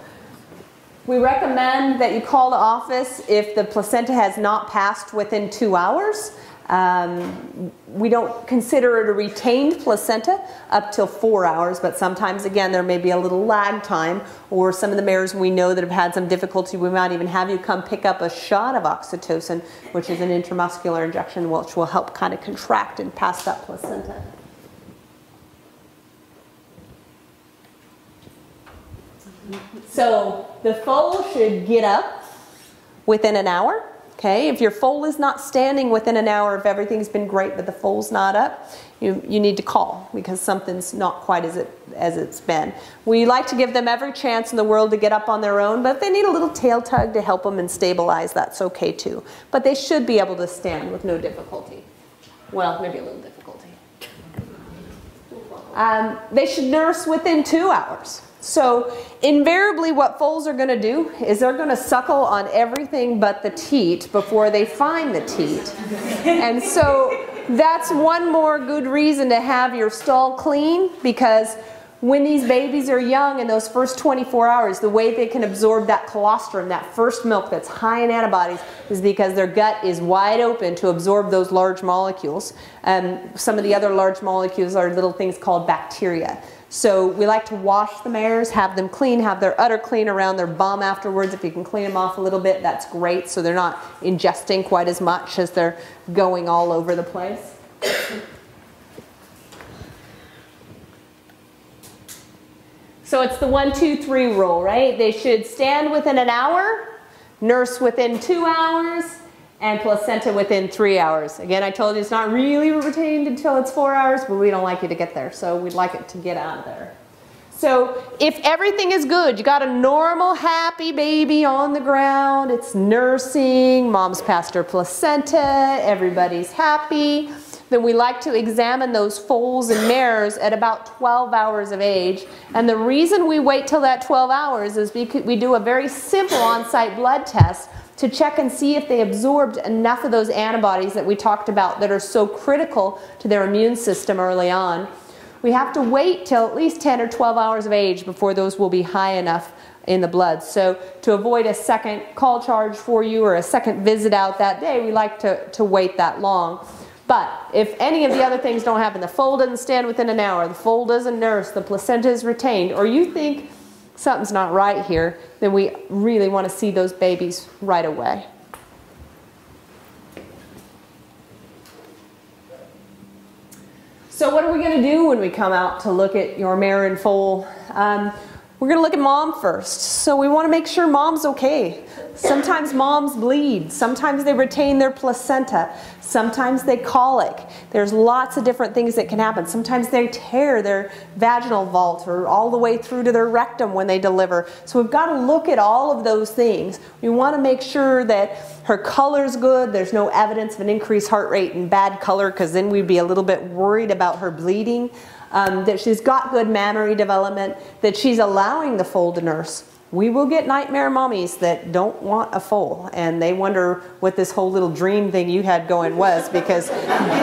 we recommend that you call the office if the placenta has not passed within two hours. Um, we don't consider it a retained placenta up till four hours, but sometimes, again, there may be a little lag time, or some of the mares we know that have had some difficulty, we might even have you come pick up a shot of oxytocin, which is an intramuscular injection, which will help kind of contract and pass that placenta. So the foal should get up within an hour. Okay, if your foal is not standing within an hour, if everything's been great but the foal's not up, you, you need to call because something's not quite as, it, as it's been. We like to give them every chance in the world to get up on their own, but if they need a little tail tug to help them and stabilize, that's okay too. But they should be able to stand with no difficulty. Well, maybe a little difficulty. Um, they should nurse within two hours. So invariably what foals are going to do is they're going to suckle on everything but the teat before they find the teat. And so that's one more good reason to have your stall clean because when these babies are young in those first 24 hours, the way they can absorb that colostrum, that first milk that's high in antibodies, is because their gut is wide open to absorb those large molecules. Um, some of the other large molecules are little things called bacteria. So we like to wash the mares, have them clean, have their udder clean around their bum afterwards. If you can clean them off a little bit, that's great. So they're not ingesting quite as much as they're going all over the place. So it's the one, two, three rule, right? They should stand within an hour, nurse within two hours, and placenta within three hours. Again, I told you it's not really retained until it's four hours, but we don't like you to get there, so we'd like it to get out of there. So if everything is good, you got a normal, happy baby on the ground, it's nursing, mom's passed her placenta, everybody's happy, then we like to examine those foals and mares at about 12 hours of age. And the reason we wait till that 12 hours is because we do a very simple on-site blood test to check and see if they absorbed enough of those antibodies that we talked about that are so critical to their immune system early on. We have to wait till at least 10 or 12 hours of age before those will be high enough in the blood. So to avoid a second call charge for you or a second visit out that day, we like to, to wait that long. But if any of the other things don't happen, the foal doesn't stand within an hour, the foal doesn't nurse, the placenta is retained, or you think something's not right here, then we really want to see those babies right away. So what are we going to do when we come out to look at your mare in foal? Um, we're going to look at mom first. So we want to make sure mom's okay. Sometimes moms bleed. Sometimes they retain their placenta. Sometimes they colic. There's lots of different things that can happen. Sometimes they tear their vaginal vault or all the way through to their rectum when they deliver. So we've got to look at all of those things. We want to make sure that her color's good. There's no evidence of an increased heart rate and bad color because then we'd be a little bit worried about her bleeding. Um, that she's got good mammary development, that she's allowing the foal to nurse we will get nightmare mommies that don't want a foal and they wonder what this whole little dream thing you had going was because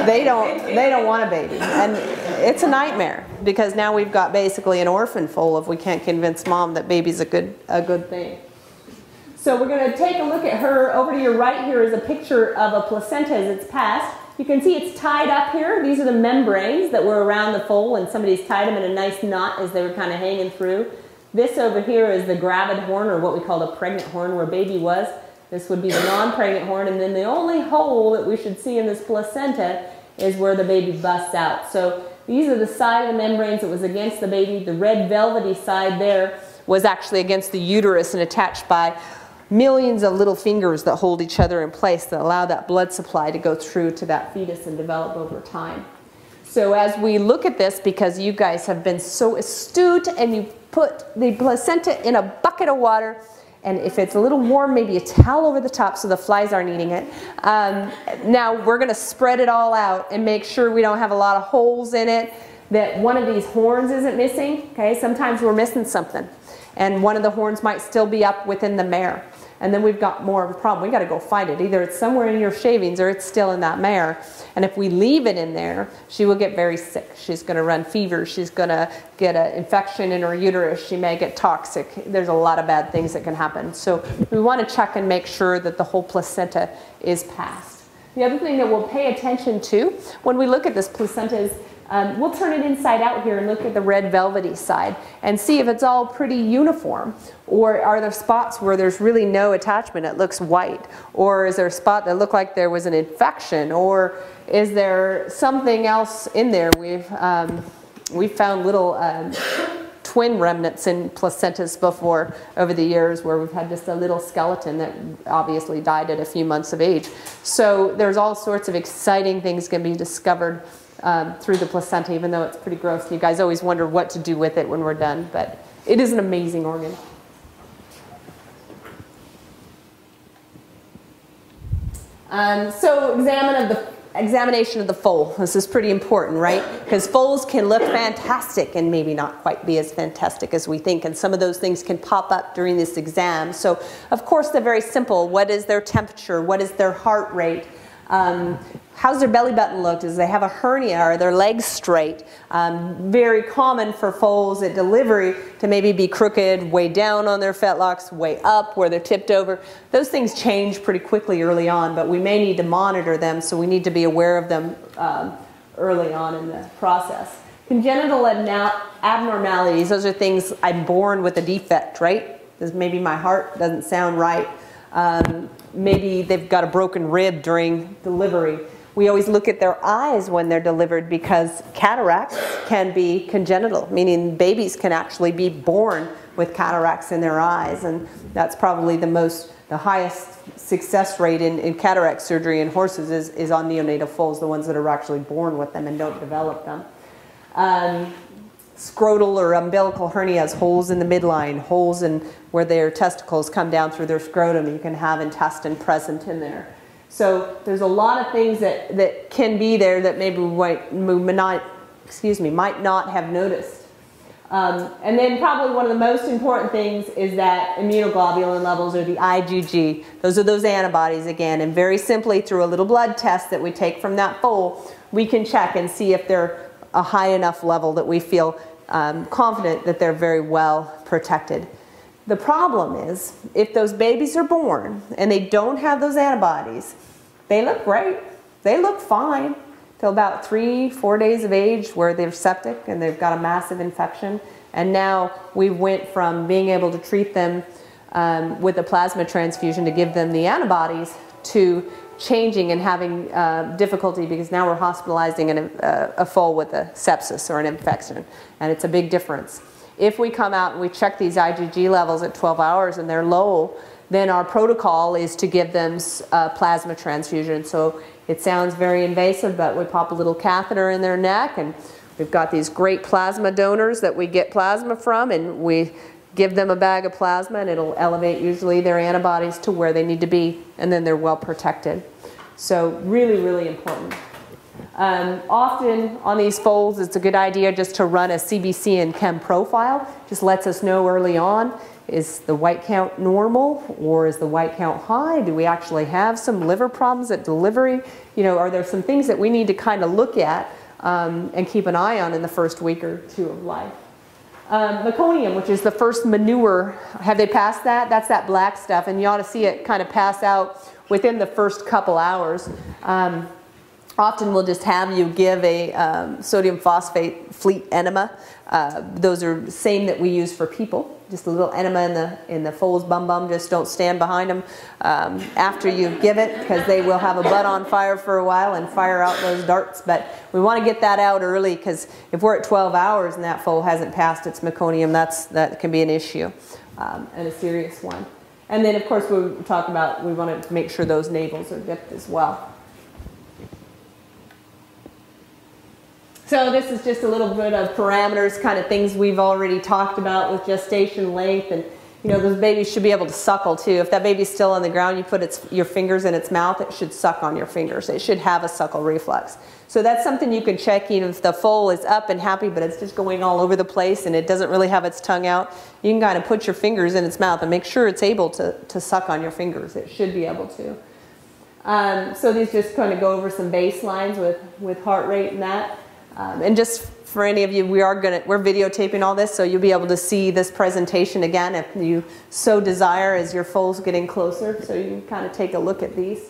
they don't they don't want a baby. And it's a nightmare because now we've got basically an orphan foal if we can't convince mom that baby's a good a good thing. So we're going to take a look at her. Over to your right here is a picture of a placenta as it's passed. You can see it's tied up here. These are the membranes that were around the foal and somebody's tied them in a nice knot as they were kind of hanging through this over here is the gravid horn, or what we call the pregnant horn, where baby was. This would be the non-pregnant horn, and then the only hole that we should see in this placenta is where the baby busts out. So these are the side of the membranes that was against the baby. The red velvety side there was actually against the uterus and attached by millions of little fingers that hold each other in place that allow that blood supply to go through to that fetus and develop over time. So as we look at this, because you guys have been so astute and you put the placenta in a bucket of water and if it's a little warm, maybe a towel over the top so the flies aren't eating it. Um, now we're going to spread it all out and make sure we don't have a lot of holes in it, that one of these horns isn't missing. Okay, sometimes we're missing something. And one of the horns might still be up within the mare and then we've got more of a problem. We got to go find it. Either it's somewhere in your shavings or it's still in that mare. And if we leave it in there, she will get very sick. She's going to run fever. She's going to get an infection in her uterus. She may get toxic. There's a lot of bad things that can happen. So we want to check and make sure that the whole placenta is passed. The other thing that we'll pay attention to when we look at this placenta is um, we'll turn it inside out here and look at the red velvety side and see if it's all pretty uniform. Or are there spots where there's really no attachment, it looks white? Or is there a spot that looked like there was an infection? Or is there something else in there? We've, um, we've found little um, twin remnants in placentas before over the years where we've had just a little skeleton that obviously died at a few months of age. So there's all sorts of exciting things can be discovered um, through the placenta, even though it's pretty gross. You guys always wonder what to do with it when we're done, but it is an amazing organ. Um, so examine of the examination of the foal. This is pretty important, right? Because foals can look fantastic and maybe not quite be as fantastic as we think. And some of those things can pop up during this exam. So, of course, they're very simple. What is their temperature? What is their heart rate? Um, how's their belly button look? Does they have a hernia? Are their legs straight? Um, very common for foals at delivery to maybe be crooked, way down on their fetlocks, way up where they're tipped over. Those things change pretty quickly early on, but we may need to monitor them, so we need to be aware of them um, early on in the process. Congenital abnormalities, those are things I'm born with a defect, right? Maybe my heart doesn't sound right. Um, maybe they've got a broken rib during delivery. We always look at their eyes when they're delivered because cataracts can be congenital, meaning babies can actually be born with cataracts in their eyes. And that's probably the most, the highest success rate in, in cataract surgery in horses is, is on neonatal foals, the ones that are actually born with them and don't develop them. Um, scrotal or umbilical hernias, holes in the midline, holes in where their testicles come down through their scrotum. You can have intestine present in there. So there's a lot of things that, that can be there that maybe we might, not, excuse me, might not have noticed. Um, and then probably one of the most important things is that immunoglobulin levels or the IgG. Those are those antibodies again. And very simply through a little blood test that we take from that foal, we can check and see if they're a high enough level that we feel um, confident that they're very well protected. The problem is, if those babies are born and they don't have those antibodies, they look great. They look fine till about three, four days of age where they're septic and they've got a massive infection. And now we went from being able to treat them um, with a plasma transfusion to give them the antibodies to changing and having uh, difficulty because now we're hospitalizing an, uh, a foal with a sepsis or an infection, and it's a big difference. If we come out and we check these IgG levels at 12 hours and they're low, then our protocol is to give them uh, plasma transfusion. So it sounds very invasive, but we pop a little catheter in their neck and we've got these great plasma donors that we get plasma from and we give them a bag of plasma and it'll elevate usually their antibodies to where they need to be and then they're well protected. So really, really important. Um, often on these foals, it's a good idea just to run a CBC and chem profile. Just lets us know early on is the white count normal or is the white count high? Do we actually have some liver problems at delivery? You know, are there some things that we need to kind of look at um, and keep an eye on in the first week or two of life? Um, meconium, which is the first manure, have they passed that? That's that black stuff, and you ought to see it kind of pass out within the first couple hours. Um, often we'll just have you give a um, sodium phosphate fleet enema. Uh, those are same that we use for people just a little enema in the in the foal's bum bum. Just don't stand behind them um, after you give it because they will have a butt on fire for a while and fire out those darts. But we want to get that out early because if we're at 12 hours and that foal hasn't passed its meconium, that's that can be an issue um, and a serious one. And then of course we talk about we want to make sure those navels are dipped as well. So this is just a little bit of parameters, kind of things we've already talked about with gestation length and you know, those babies should be able to suckle too. If that baby's still on the ground, you put its, your fingers in its mouth, it should suck on your fingers. It should have a suckle reflex. So that's something you can check. Even if the foal is up and happy, but it's just going all over the place and it doesn't really have its tongue out, you can kind of put your fingers in its mouth and make sure it's able to, to suck on your fingers. It should be able to. Um, so these just kind of go over some baselines with, with heart rate and that. Um, and just for any of you, we are gonna we're videotaping all this, so you'll be able to see this presentation again if you so desire as your foal's getting closer. So you can kind of take a look at these.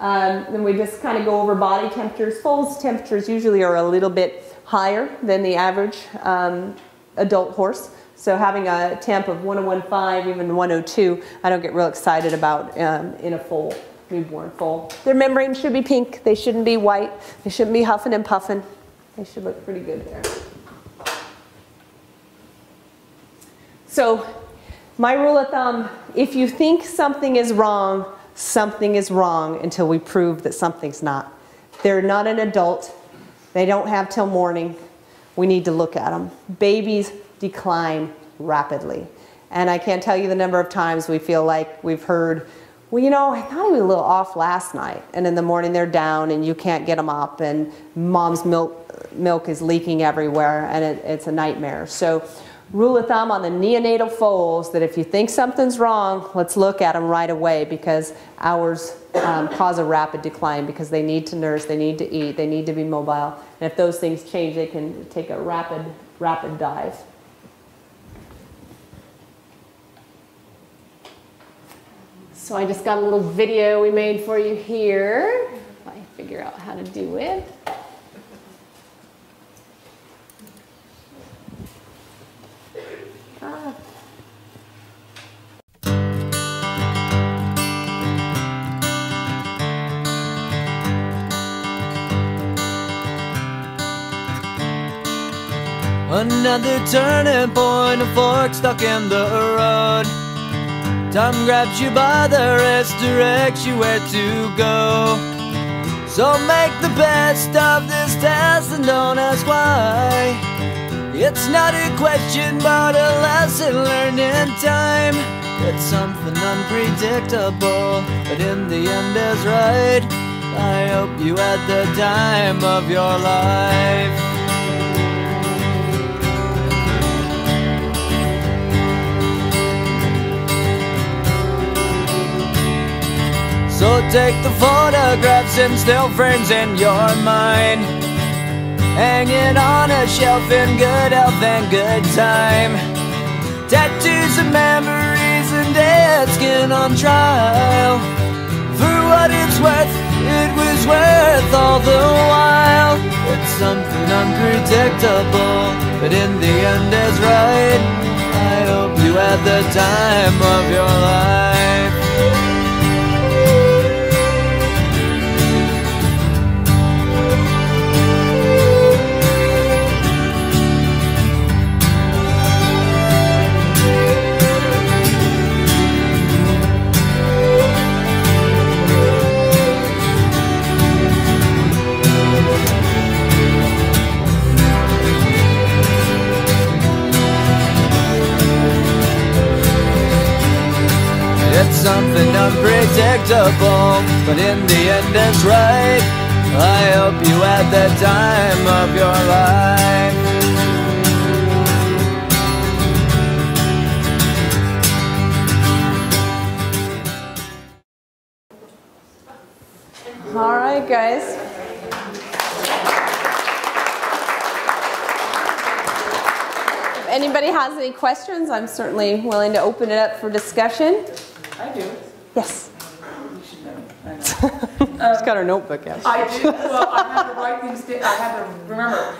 Um, then we just kind of go over body temperatures. Foals temperatures usually are a little bit higher than the average um, adult horse. So having a temp of 1015, even 102, I don't get real excited about um, in a foal, newborn foal. Their membranes should be pink. They shouldn't be white. They shouldn't be huffing and puffing. They should look pretty good there. So my rule of thumb, if you think something is wrong, something is wrong until we prove that something's not. They're not an adult. They don't have till morning. We need to look at them. Babies decline rapidly. And I can't tell you the number of times we feel like we've heard well, you know, I thought he was a little off last night. And in the morning they're down and you can't get them up and mom's milk, milk is leaking everywhere and it, it's a nightmare. So rule of thumb on the neonatal foals that if you think something's wrong, let's look at them right away because ours um, cause a rapid decline because they need to nurse, they need to eat, they need to be mobile. And if those things change, they can take a rapid, rapid dive. So I just got a little video we made for you here. If I figure out how to do it. Ah. Another turning point, a fork stuck in the road. Time grabs you by the wrist, directs you where to go. So make the best of this test and don't ask why. It's not a question, but a lesson learned in time. It's something unpredictable, but in the end is right. I hope you had the time of your life. So take the photographs and still frames in your mind Hanging on a shelf in good health and good time. Tattoos and memories and dead skin on trial. For what it's worth, it was worth all the while. It's something unpredictable, but in the end is right. I hope you had the time of your life unpredictable, but in the end it's right. I hope you had the time of your life. All right, guys. If anybody has any questions, I'm certainly willing to open it up for discussion. I do. Yes. You should know. I know. [LAUGHS] She's got her notebook out. I do, well, I had to write things, down. I had to remember.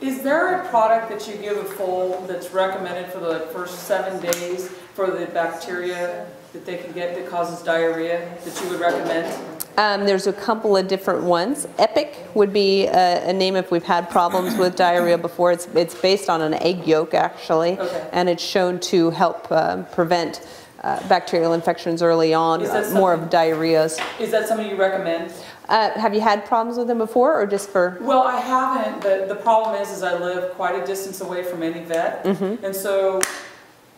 Is there a product that you give a foal that's recommended for the first seven days for the bacteria that they can get that causes diarrhea that you would recommend? Um, there's a couple of different ones. Epic would be a, a name if we've had problems with diarrhea before. It's, it's based on an egg yolk, actually, Okay. and it's shown to help um, prevent uh, bacterial infections early on, uh, more of diarrheas. Is that something you recommend? Uh, have you had problems with them before, or just for? Well, I haven't, but the problem is, is I live quite a distance away from any vet, Mm-hmm. and so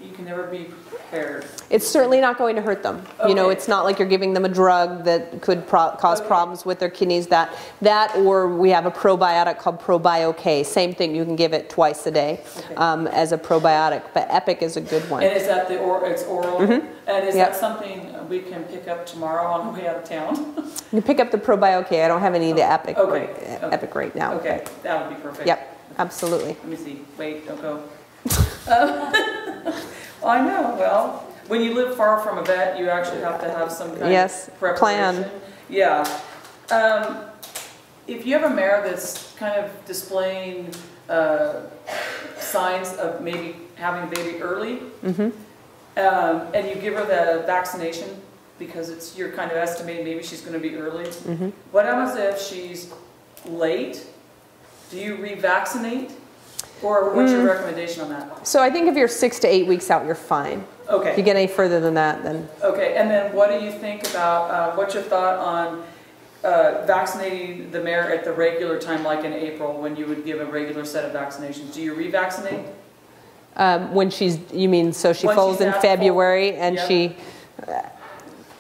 you can never be prepared. It's certainly not going to hurt them. You know, it's not like you're giving them a drug that could pro- cause Okay. problems with their kidneys. That, that, or we have a probiotic called ProbioK. Same thing. You can give it twice a day Okay. um, as a probiotic. But Epic is a good one. And is that the, or, it's oral? And is. Yep. that something we can pick up tomorrow on the way out of town? [LAUGHS] You pick up the ProbioK. I don't have any of the Epic, Okay, right, okay. Epic right now. Okay, that would be perfect. Yep, absolutely. Let me see, wait, don't go. Uh, [LAUGHS] [LAUGHS] I know, well, when you live far from a vet, you actually have to have some kind Yes, of plan. preparation. Yeah. Um, If you have a mare that's kind of displaying uh, signs of maybe having a baby early, Mm-hmm. um, and you give her the vaccination, because it's, you're kind of estimating maybe she's gonna be early, Mm-hmm. what happens if she's late? Do you revaccinate? Or what's Mm. your recommendation on that? So I think if you're six to eight weeks out, you're fine. Okay. If you get any further than that, then okay, and then what do you think about, uh, what's your thought on uh, vaccinating the mare at the regular time, like in April, when you would give a regular set of vaccinations? Do you revaccinate? Um, when she's, you mean, so she falls she's in February and Yep. she,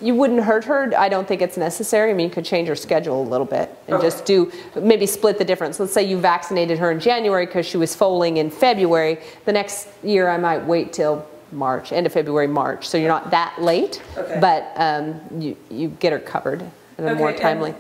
you wouldn't hurt her. I don't think it's necessary. I mean, you could change her schedule a little bit and Okay. just do, maybe split the difference. Let's say you vaccinated her in January because she was foaling in February. The next year I might wait till March, end of February, March. So you're not that late, Okay. but um, you, you get her covered and then more Okay, and timely.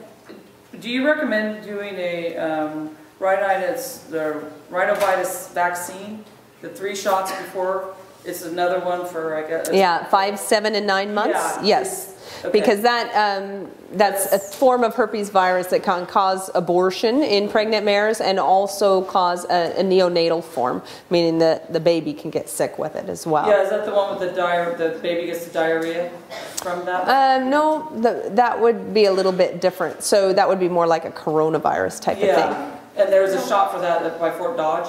Do you recommend doing a um, rhinitis, the rhinovirus vaccine, the three shots before? It's another one for, I guess. Yeah, five, seven, and nine months? Yeah, Yes. okay. Because that, um, that's a form of herpes virus that can cause abortion in pregnant mares and also cause a, a neonatal form, meaning that the baby can get sick with it as well. Yeah, is that the one with the diar, the baby gets the diarrhea from that? Uh, no, the, that would be a little bit different. So that would be more like a coronavirus type of thing. Yeah, and there's a shot for that at- by Fort Dodge.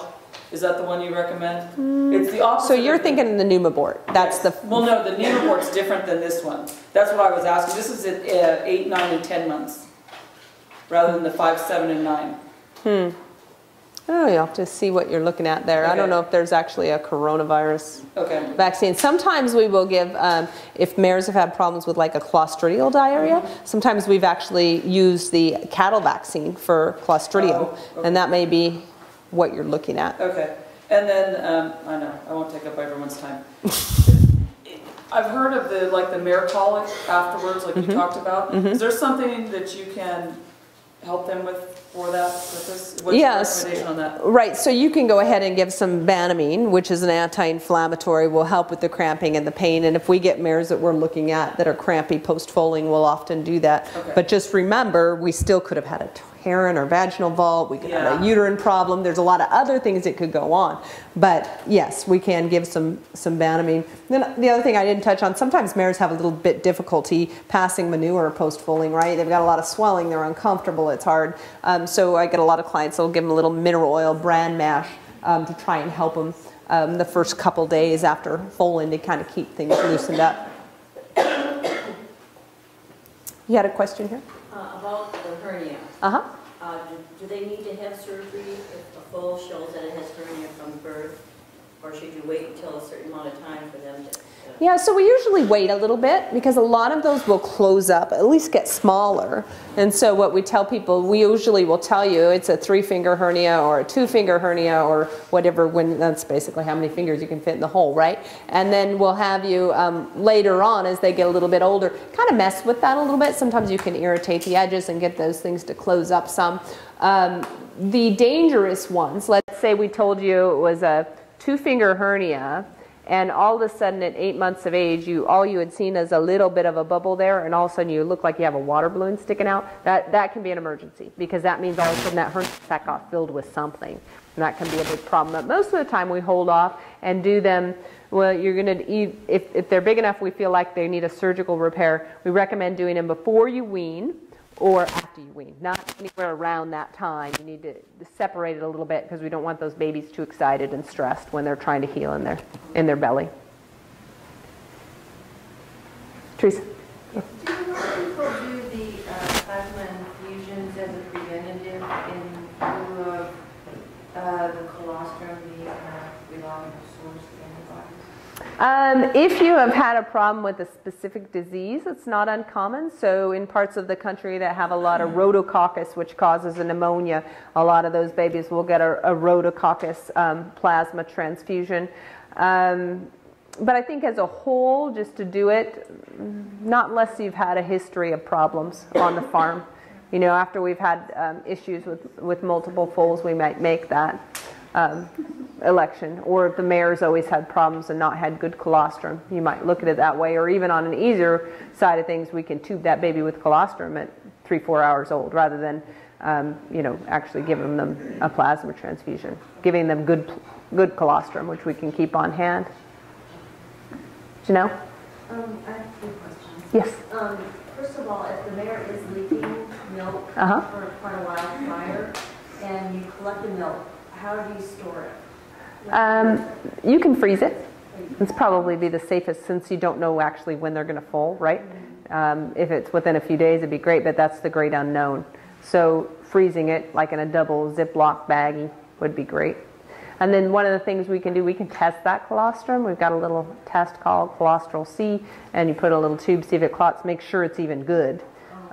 Is that the one you recommend? It's the opposite. Mm. So you're thinking of the- pneumabort. That's the, Well, no, the pneumabort's different than this one. That's what I was asking. This is at uh, eight, nine, and 10 months, rather than the five, seven, and nine. Hmm. oh, you'll have to see what you're looking at there. I don't know if there's actually a coronavirus Okay. vaccine. Sometimes we will give, um, if mares have had problems with like a clostridial diarrhea, sometimes we've actually used the cattle vaccine for clostridium, Oh, okay. and that may be what you're looking at. Okay, and then, um, I know, I won't take up everyone's time. [LAUGHS] I've heard of the, like, the mare colic afterwards, like you Mm-hmm. talked about. Is there something that you can help them with for that purpose? What's your Yes. recommendation on that? Right, so you can go ahead and give some Banamine, which is an anti-inflammatory, will help with the cramping and the pain. And if we get mares that we're looking at that are crampy post-foaling, we'll often do that. Okay. But just remember, we still could have had a heron or vaginal vault, we could have a uterine problem, there's a lot of other things that could go on. But yes, we can give some, some Banamine. Then the other thing I didn't touch on, sometimes mares have a little bit difficulty passing manure post-foaling, right? They've got a lot of swelling, they're uncomfortable, it's hard. Um, so I get a lot of clients that'll give them a little mineral oil bran mash um, to try and help them um, the first couple days after foaling to kind of keep things loosened up. You had a question here? Uh, About the hernia, Uh-huh. uh, do- do they need to have surgery if a foal shows that it has hernia from birth? Or should you wait until a certain amount of time for them to? Yeah, so we usually wait a little bit because a lot of those will close up, at least get smaller. And so what we tell people, we usually will tell you it's a three finger hernia or a two finger hernia or whatever, when that's basically how many fingers you can fit in the hole, right? And then we'll have you um, later on as they get a little bit older, kind of mess with that a little bit. Sometimes you can irritate the edges and get those things to close up some. Um, the dangerous ones, let's say we told you it was a two finger hernia and all of a sudden at eight months of age you all you had seen is a little bit of a bubble there and all of a sudden you look like you have a water balloon sticking out. That that can be an emergency because that means all of a sudden that hernia sac got filled with something. And that can be a big problem. But most of the time we hold off and do them well you're going to if, if they're big enough we feel like they need a surgical repair. We recommend doing them before you wean or after you wean, not anywhere around that time. You need to separate it a little bit because we don't want those babies too excited and stressed when they're trying to heal in their in their belly. Teresa. Do most people do the uh, plasma infusions as a preventative in lieu of uh, the colostrum, the uh, reliable source of antibodies? Um, if you have had a problem with a specific disease, it's not uncommon. So, in parts of the country that have a lot of rhodococcus, which causes a pneumonia, a lot of those babies will get a, a rhodococcus um, plasma transfusion. Um, but I think as a whole, just to do it, not unless you've had a history of problems on the farm. You know, after we've had um, issues with, with multiple foals, we might make that um, election. Or if the mare's always had problems and not had good colostrum, you might look at it that way. Or even on an easier side of things, we can tube that baby with colostrum at three, four hours old rather than, um, you know, actually giving them a plasma transfusion. Giving them good, good colostrum, which we can keep on hand. Janelle? Um, I have two questions. Yes. Um, first of all, if the mare is leaking milk Uh-huh. for quite a while prior, and you collect the milk, how do you store it? Um, you can freeze it. It's probably be the safest since you don't know actually when they're going to full, right? Um, if it's within a few days, it'd be great, but that's the great unknown. So freezing it like in a double Ziploc baggie would be great. And then one of the things we can do, we can test that colostrum. We've got a little test called Colostral C, and you put a little tube, see if it clots, make sure it's even good,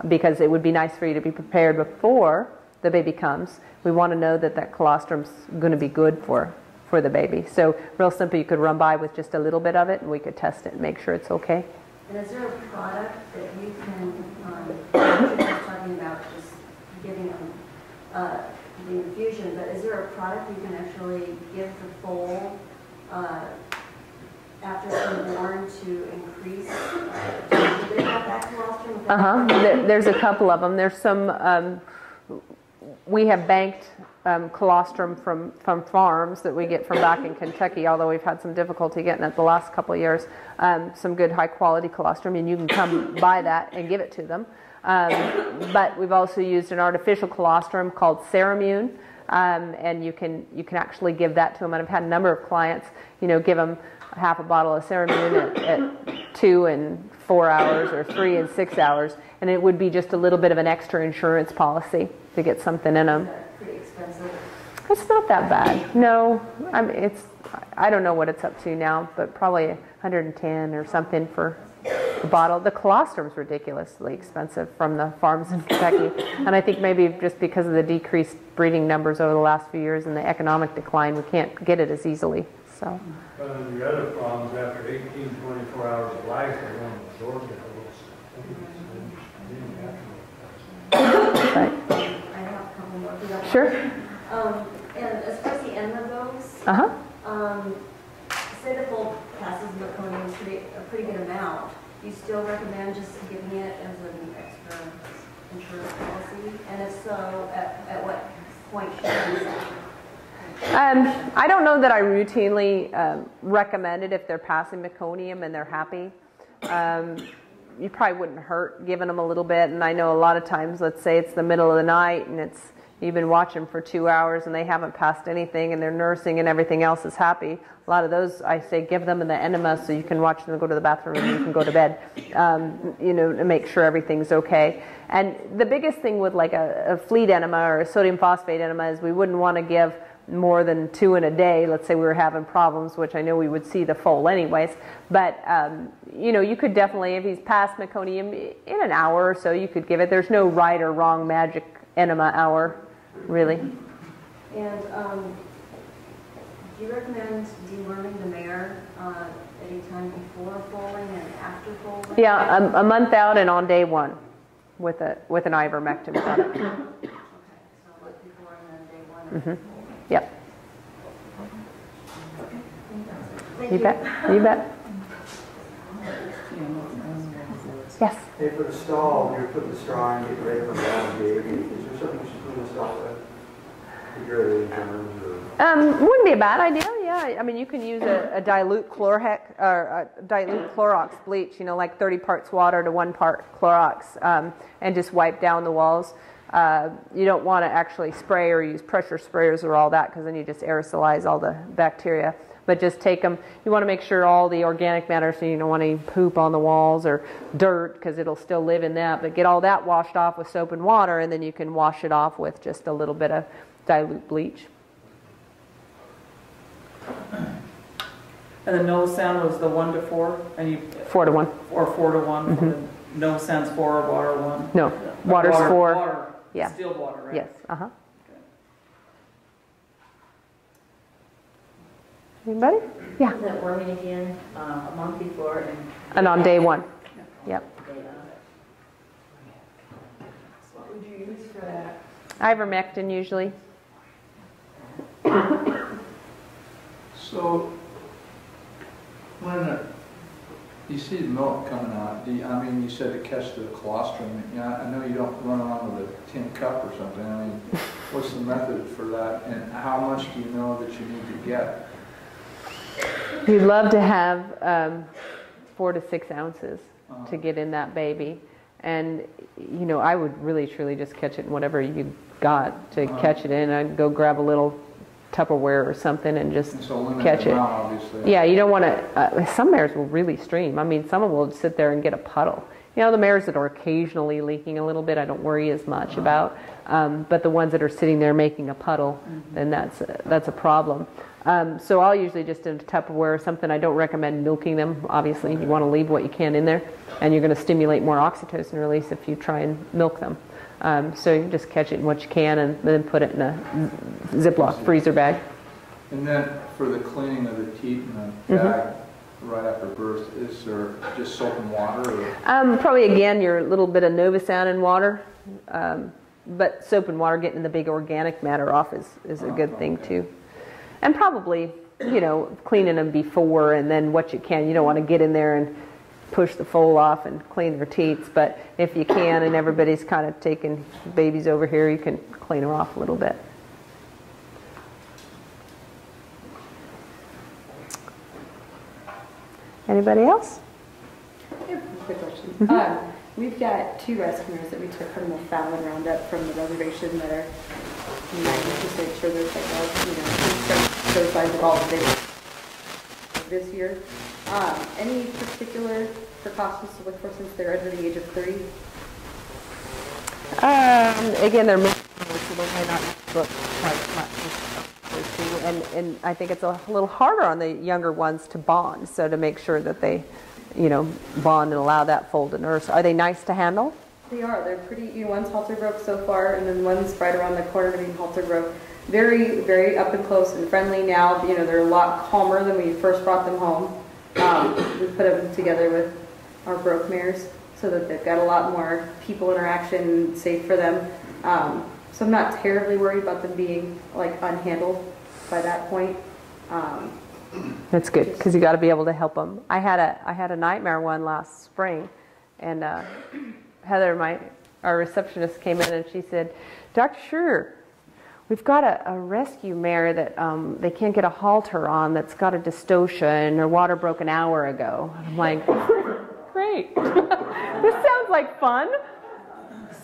because it would be nice for you to be prepared before the baby comes. We want to know that that colostrum's going to be good for for the baby. So real simple, you could run by with just a little bit of it, and we could test it and make sure it's okay. And is there a product that you can, um, talking about just giving them uh, the infusion, but is there a product you can actually give the foal uh, after it's born to increase? uh, Do they have that colostrum? Uh huh. There's a couple of them. There's some. Um, we have banked um, colostrum from, from farms that we get from back in Kentucky, although we've had some difficulty getting it the last couple of years. Um, some good high quality colostrum, and you can come [COUGHS] buy that and give it to them. Um, but we've also used an artificial colostrum called Seramune, um, and you can you can actually give that to them. And I've had a number of clients, you know, give them half a bottle of Seramune at, at two and four hours, or three and six hours, and it would be just a little bit of an extra insurance policy to get something in them. Pretty expensive. It's not that bad. No, I mean it's. I don't know what it's up to now, but probably 110 or something for a bottle. The colostrum's ridiculously expensive from the farms in Kentucky, and I think maybe just because of the decreased breeding numbers over the last few years and the economic decline, we can't get it as easily. So, But the other problems, after 18, 24 hours of life, they want to absorb it. but I have a couple more. if you don't mind. Sure. Um, and as far as the enema goes, Uh huh. um, say the foal passes meconium pretty, a pretty good amount, you still recommend just giving it as an extra insurance policy? And if so, at, at what point should you say? Um, I don't know that I routinely um, recommend it if they're passing meconium and they're happy. Um, you probably wouldn't hurt giving them a little bit. And I know a lot of times, let's say it's the middle of the night and it's you've been watching for two hours and they haven't passed anything and they're nursing and everything else is happy. A lot of those I say give them the enema so you can watch them go to the bathroom and you can go to bed. Um, you know, to make sure everything's okay. And the biggest thing with like a, a fleet enema or a sodium phosphate enema is we wouldn't want to give more than two in a day, let's say we were having problems, which I know we would see the foal anyways, but um, you know, you could definitely, if he's past meconium, in an hour or so, you could give it. There's no right or wrong magic enema hour, really. And um, do you recommend deworming the mare uh, anytime before foaling and after foaling? Yeah, a, a month out and on day one with a with an ivermectin product. Okay, so like before and then day one after Mhm. Yep, Thank you bet, you bet. Yes. Hey, for the stall, you're putting the straw in, getting ready for that baby. Is there something Um, wouldn't be a bad idea. Yeah, I mean, you can use a, a dilute chlorhec or a dilute Clorox bleach. You know, like 30 parts water to one part Clorox, um, and just wipe down the walls. Uh, you don't want to actually spray or use pressure sprayers or all that because then you just aerosolize all the bacteria. But just take them. You want to make sure all the organic matter, so you don't want any poop on the walls or dirt because it'll still live in that. But get all that washed off with soap and water, and then you can wash it off with just a little bit of dilute bleach. And the Nolvasan was the one to four, and you, Four to one. or four to one, for the Nolvasan's four, water one. No, water's Water- four. Water, Yeah. distilled water, right? Yes, uh-huh. Anybody? Yeah, That worming again, uh, a month before and and on day one. Yep. day. What would you use for that? Ivermectin usually. So, when uh, you see the milk coming out, do you, I mean, you said to catch the colostrum, you know, I know you don't run around with a tin cup or something, I mean, what's the method for that, and how much do you know that you need to get? You'd love to have um, four to six ounces to get in that baby. And, you know, I would really truly just catch it in whatever you got to Uh-huh. catch it in. I'd go grab a little Tupperware or something and just so catch it. amount. Yeah, you don't want to. Uh, some mares will really stream. I mean, some of them will sit there and get a puddle. You know, the mares that are occasionally leaking a little bit, I don't worry as much Uh-huh. about. Um, but the ones that are sitting there making a puddle, then that's a, that's a problem. Um, so I'll usually just in a Tupperware or something. I don't recommend milking them. Obviously, you want to leave what you can in there, and you're going to stimulate more oxytocin release if you try and milk them. Um, so you just catch it in what you can, and then put it in a Ziploc freezer bag. And then for the cleaning of the teat in the Mhm. bag right after birth, is there just soap and water, or? Um, probably again your little bit of Nolvasan and water, um, but soap and water getting the big organic matter off is, is a Oh, good thing too. And probably, you know, cleaning them before and then what you can. You don't want to get in there and push the foal off and clean their teats, but if you can and everybody's kind of taking babies over here, you can clean her off a little bit. Anybody else? I have a quick question. Um, we've got two rescuers that we took from the Fallon Roundup from the reservation that are ninety percent sure there's like, you know, signs of all the things this year. Um, any particular precautions to look for since they're under the age of three? Um, again, they're mixed, so they may not look quite much. And, and I think it's a little harder on the younger ones to bond, so to make sure that they, you know, bond and allow that fold to nurse. Are they nice to handle? They are. They're pretty. You know, one's halter broke so far, and then one's right around the corner being halter broke. Very, very up and close and friendly now. You know, they're a lot calmer than when we first brought them home. Um, we put them together with our broke mares so that they've got a lot more people interaction, safe for them. Um, so I'm not terribly worried about them being like unhandled by that point. Um, That's good, because you got to be able to help them. I had a, I had a nightmare one last spring, and uh, Heather, my, our receptionist came in and she said, Dr. Schur, we've got a, a rescue mare that um, they can't get a halter on that's got a dystocia and her water broke an hour ago. And I'm like, great. [LAUGHS] this sounds like fun.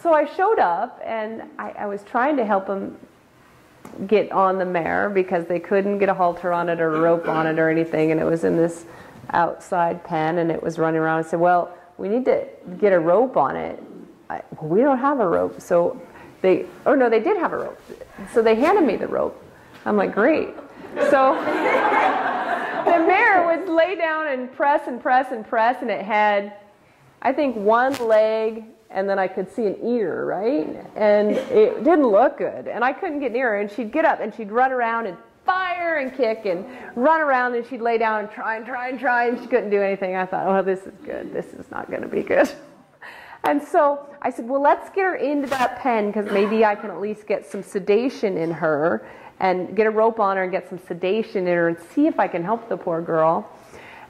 So I showed up and I, I was trying to help them get on the mare because they couldn't get a halter on it or a rope on it or anything, and it was in this outside pen and it was running around. I said, "Well, we need to get a rope on it." I, well, we don't have a rope, so they. Oh no, they did have a rope, so they handed me the rope. I'm like, great. So [LAUGHS] the mare would lay down and press and press and press, and it had, I think, one leg, and then I could see an ear, right? And it didn't look good, and I couldn't get near her. And she'd get up and she'd run around and fire and kick and run around, and she'd lay down and try and try and try, and she couldn't do anything. I thought, oh, this is good. This is not going to be good. And so I said, well, let's get her into that pen because maybe I can at least get some sedation in her and get a rope on her and get some sedation in her and see if I can help the poor girl.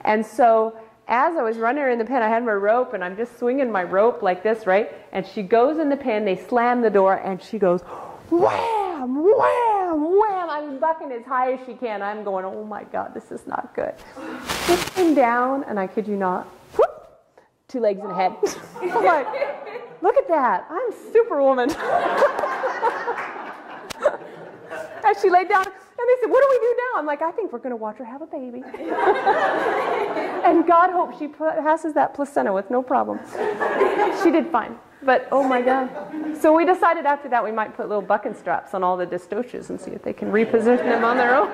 And so as I was running her in the pen, I had my rope and I'm just swinging my rope like this, right? And she goes in the pen, they slam the door, and she goes, wham, wham, wham. I'm bucking as high as she can. I'm going, oh my God, this is not good. She came down, and I kid you not, two legs and a head. [LAUGHS] I'm like, look at that. I'm superwoman. [LAUGHS] and she laid down, and they said, what do we do now? I'm like, I think we're going to watch her have a baby. [LAUGHS] and God hopes she passes that placenta with no problem. she did fine. But oh my God. So we decided after that we might put little bucking straps on all the dystocias and see if they can reposition them on their own.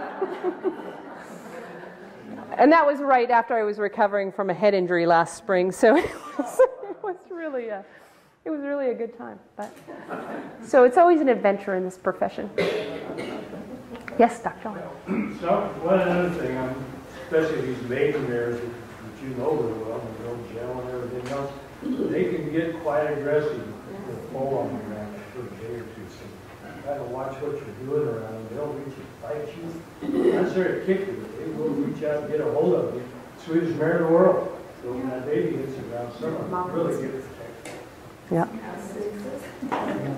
And that was right after I was recovering from a head injury last spring. So [LAUGHS] it was, it was really a, it was really a good time. But so it's always an adventure in this profession. Yes, Dr. John. So, one other thing, um, especially these maiden mares that you know very well, and know gel and everything else, they can get quite aggressive with a foal on for a day or two. So you gotta watch what you're doing around them. They'll reach and bite you. Not sure to kick you, but they will reach out and get a hold of you. Sweetest mare in the world. So when that baby hits the ground, someone really get protected. Yeah.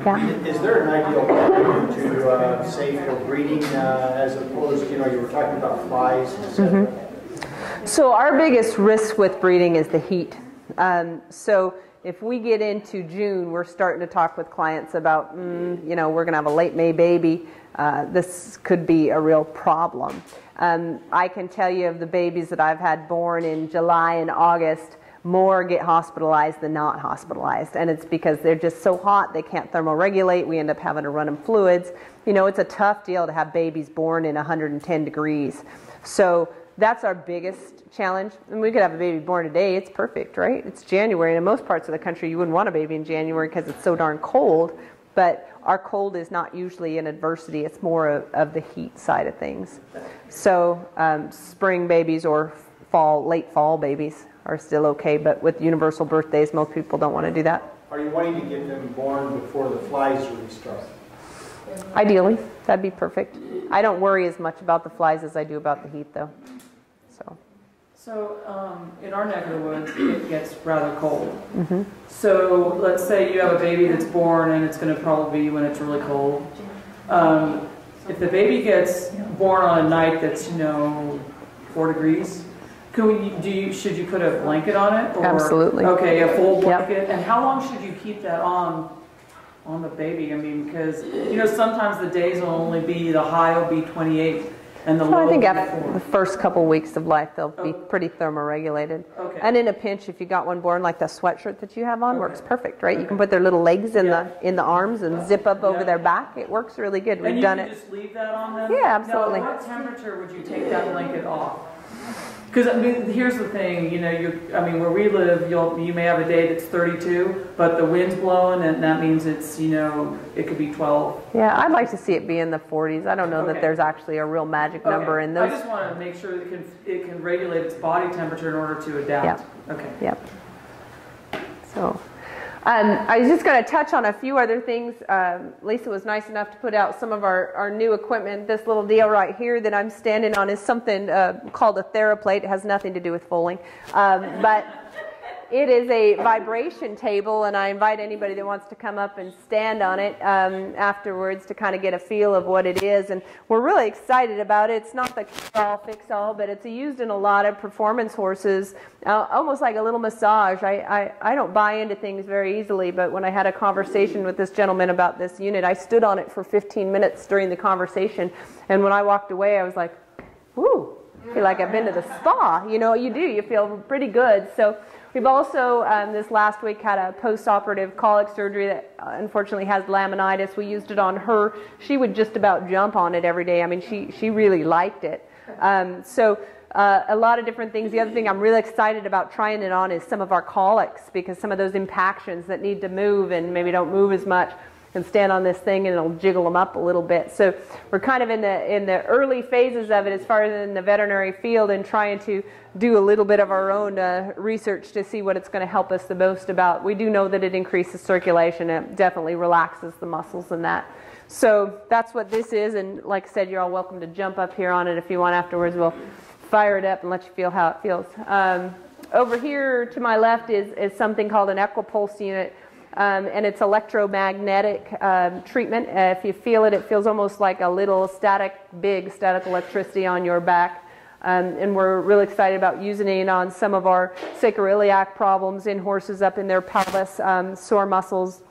Yeah. Is there an ideal time to uh, safe for breeding uh, as opposed, to you know, you were talking about flies, et cetera? So our biggest risk with breeding is the heat. Um, so if we get into June, we're starting to talk with clients about, mm, you know, we're going to have a late May baby. Uh, this could be a real problem. Um, I can tell you of the babies that I've had born in July and August, more get hospitalized than not hospitalized. And it's because they're just so hot, they can't thermoregulate. We end up having to run them fluids. You know, it's a tough deal to have babies born in 110 degrees. So that's our biggest challenge. And we could have a baby born today, it's perfect, right? It's January, and in most parts of the country, you wouldn't want a baby in January because it's so darn cold. But our cold is not usually an adversity, it's more of, of the heat side of things. So, um, spring babies or fall, late fall babies are still okay, but with universal birthdays, most people don't want to do that. Are you wanting to get them born before the flies really start? Ideally, that'd be perfect. I don't worry as much about the flies as I do about the heat, though. So, um, in our neck of the woods, it gets rather cold. mhm. So, let's say you have a baby that's born and it's gonna probably be when it's really cold. Um, if the baby gets born on a night that's, you know, four degrees, can we, do you, should you put a blanket on it? or- Absolutely. Okay, a full Yep. blanket, and how long should you keep that on, on the baby? I mean, because, you know, sometimes the days will only be, the high will be twenty-eight and the I think after the first couple weeks of life, they'll be Oh. pretty thermoregulated. Okay. And in a pinch, if you got one born, like the sweatshirt that you have on, works perfect, right? You can put their little legs in the in the arms and zip up over their back. It works really good. We've done it. just leave that on them? Yeah, absolutely. Now, what temperature would you take that blanket off? Because I mean, here's the thing, you know, you, I mean, where we live, you'll, you may have a day that's 32, but the wind's blowing, and that means it's, you know, it could be 12. Yeah, I'd like to see it be in the 40s. I don't know that there's actually a real magic number Okay. in I just want to make sure it can, it can regulate its body temperature in order to adapt. Okay. Yep. So, um, I was just going to touch on a few other things. Um, Lisa was nice enough to put out some of our, our new equipment. This little deal right here that I'm standing on is something uh, called a TheraPlate. It has nothing to do with foaling. Um, but it is a vibration table, and I invite anybody that wants to come up and stand on it um, afterwards to kind of get a feel of what it is. And we're really excited about it. It's not the all fix all, but it's used in a lot of performance horses, uh, almost like a little massage. I, I, I don't buy into things very easily, but when I had a conversation with this gentleman about this unit, I stood on it for 15 minutes during the conversation. And when I walked away, I was like. Feel like I've been to the spa. You know, you do. You feel pretty good. So we've also um, this last week had a post-operative colic surgery that uh, unfortunately has laminitis. We used it on her. She would just about jump on it every day. I mean, she she really liked it. Um, so. Uh, a lot of different things. The other thing I'm really excited about trying it on is some of our colics because some of those impactions that need to move and maybe don't move as much can stand on this thing and it'll jiggle them up a little bit. So we're kind of in the in the early phases of it as far as in the veterinary field and trying to do a little bit of our own uh, research to see what it's going to help us the most about. We do know that it increases circulation. It definitely relaxes the muscles and that. So that's what this is. And like I said, you're all welcome to jump up here on it if you want afterwards. We'll fire it up and let you feel how it feels. Um, over here to my left is, is something called an Equipulse unit. Um, and it's electromagnetic um, treatment. Uh, if you feel it, it feels almost like a little static, big static electricity on your back. Um, and we're really excited about using it on some of our sacroiliac problems in horses up in their pelvis, um, sore muscles.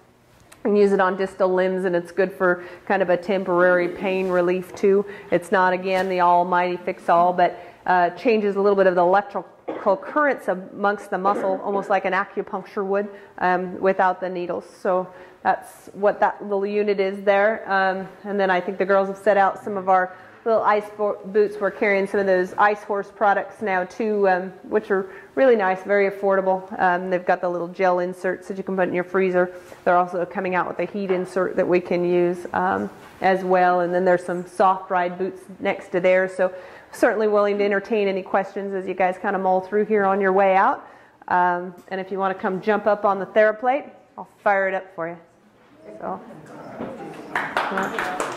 And use it on distal limbs, and it's good for kind of a temporary pain relief too. It's not, again, the almighty fix all, but uh, changes a little bit of the electrical currents amongst the muscle, almost like an acupuncture would, um, without the needles. So that's what that little unit is there. Um, and then I think the girls have set out some of our little ice bo- boots. We're carrying some of those ice horse products now too, um, which are really nice, very affordable. Um, they've got the little gel inserts that you can put in your freezer. They're also coming out with a heat insert that we can use um, as well. And then there's some soft ride boots next to there. So certainly willing to entertain any questions as you guys kind of mull through here on your way out. Um, and if you want to come jump up on the TheraPlate, I'll fire it up for you. So. yeah.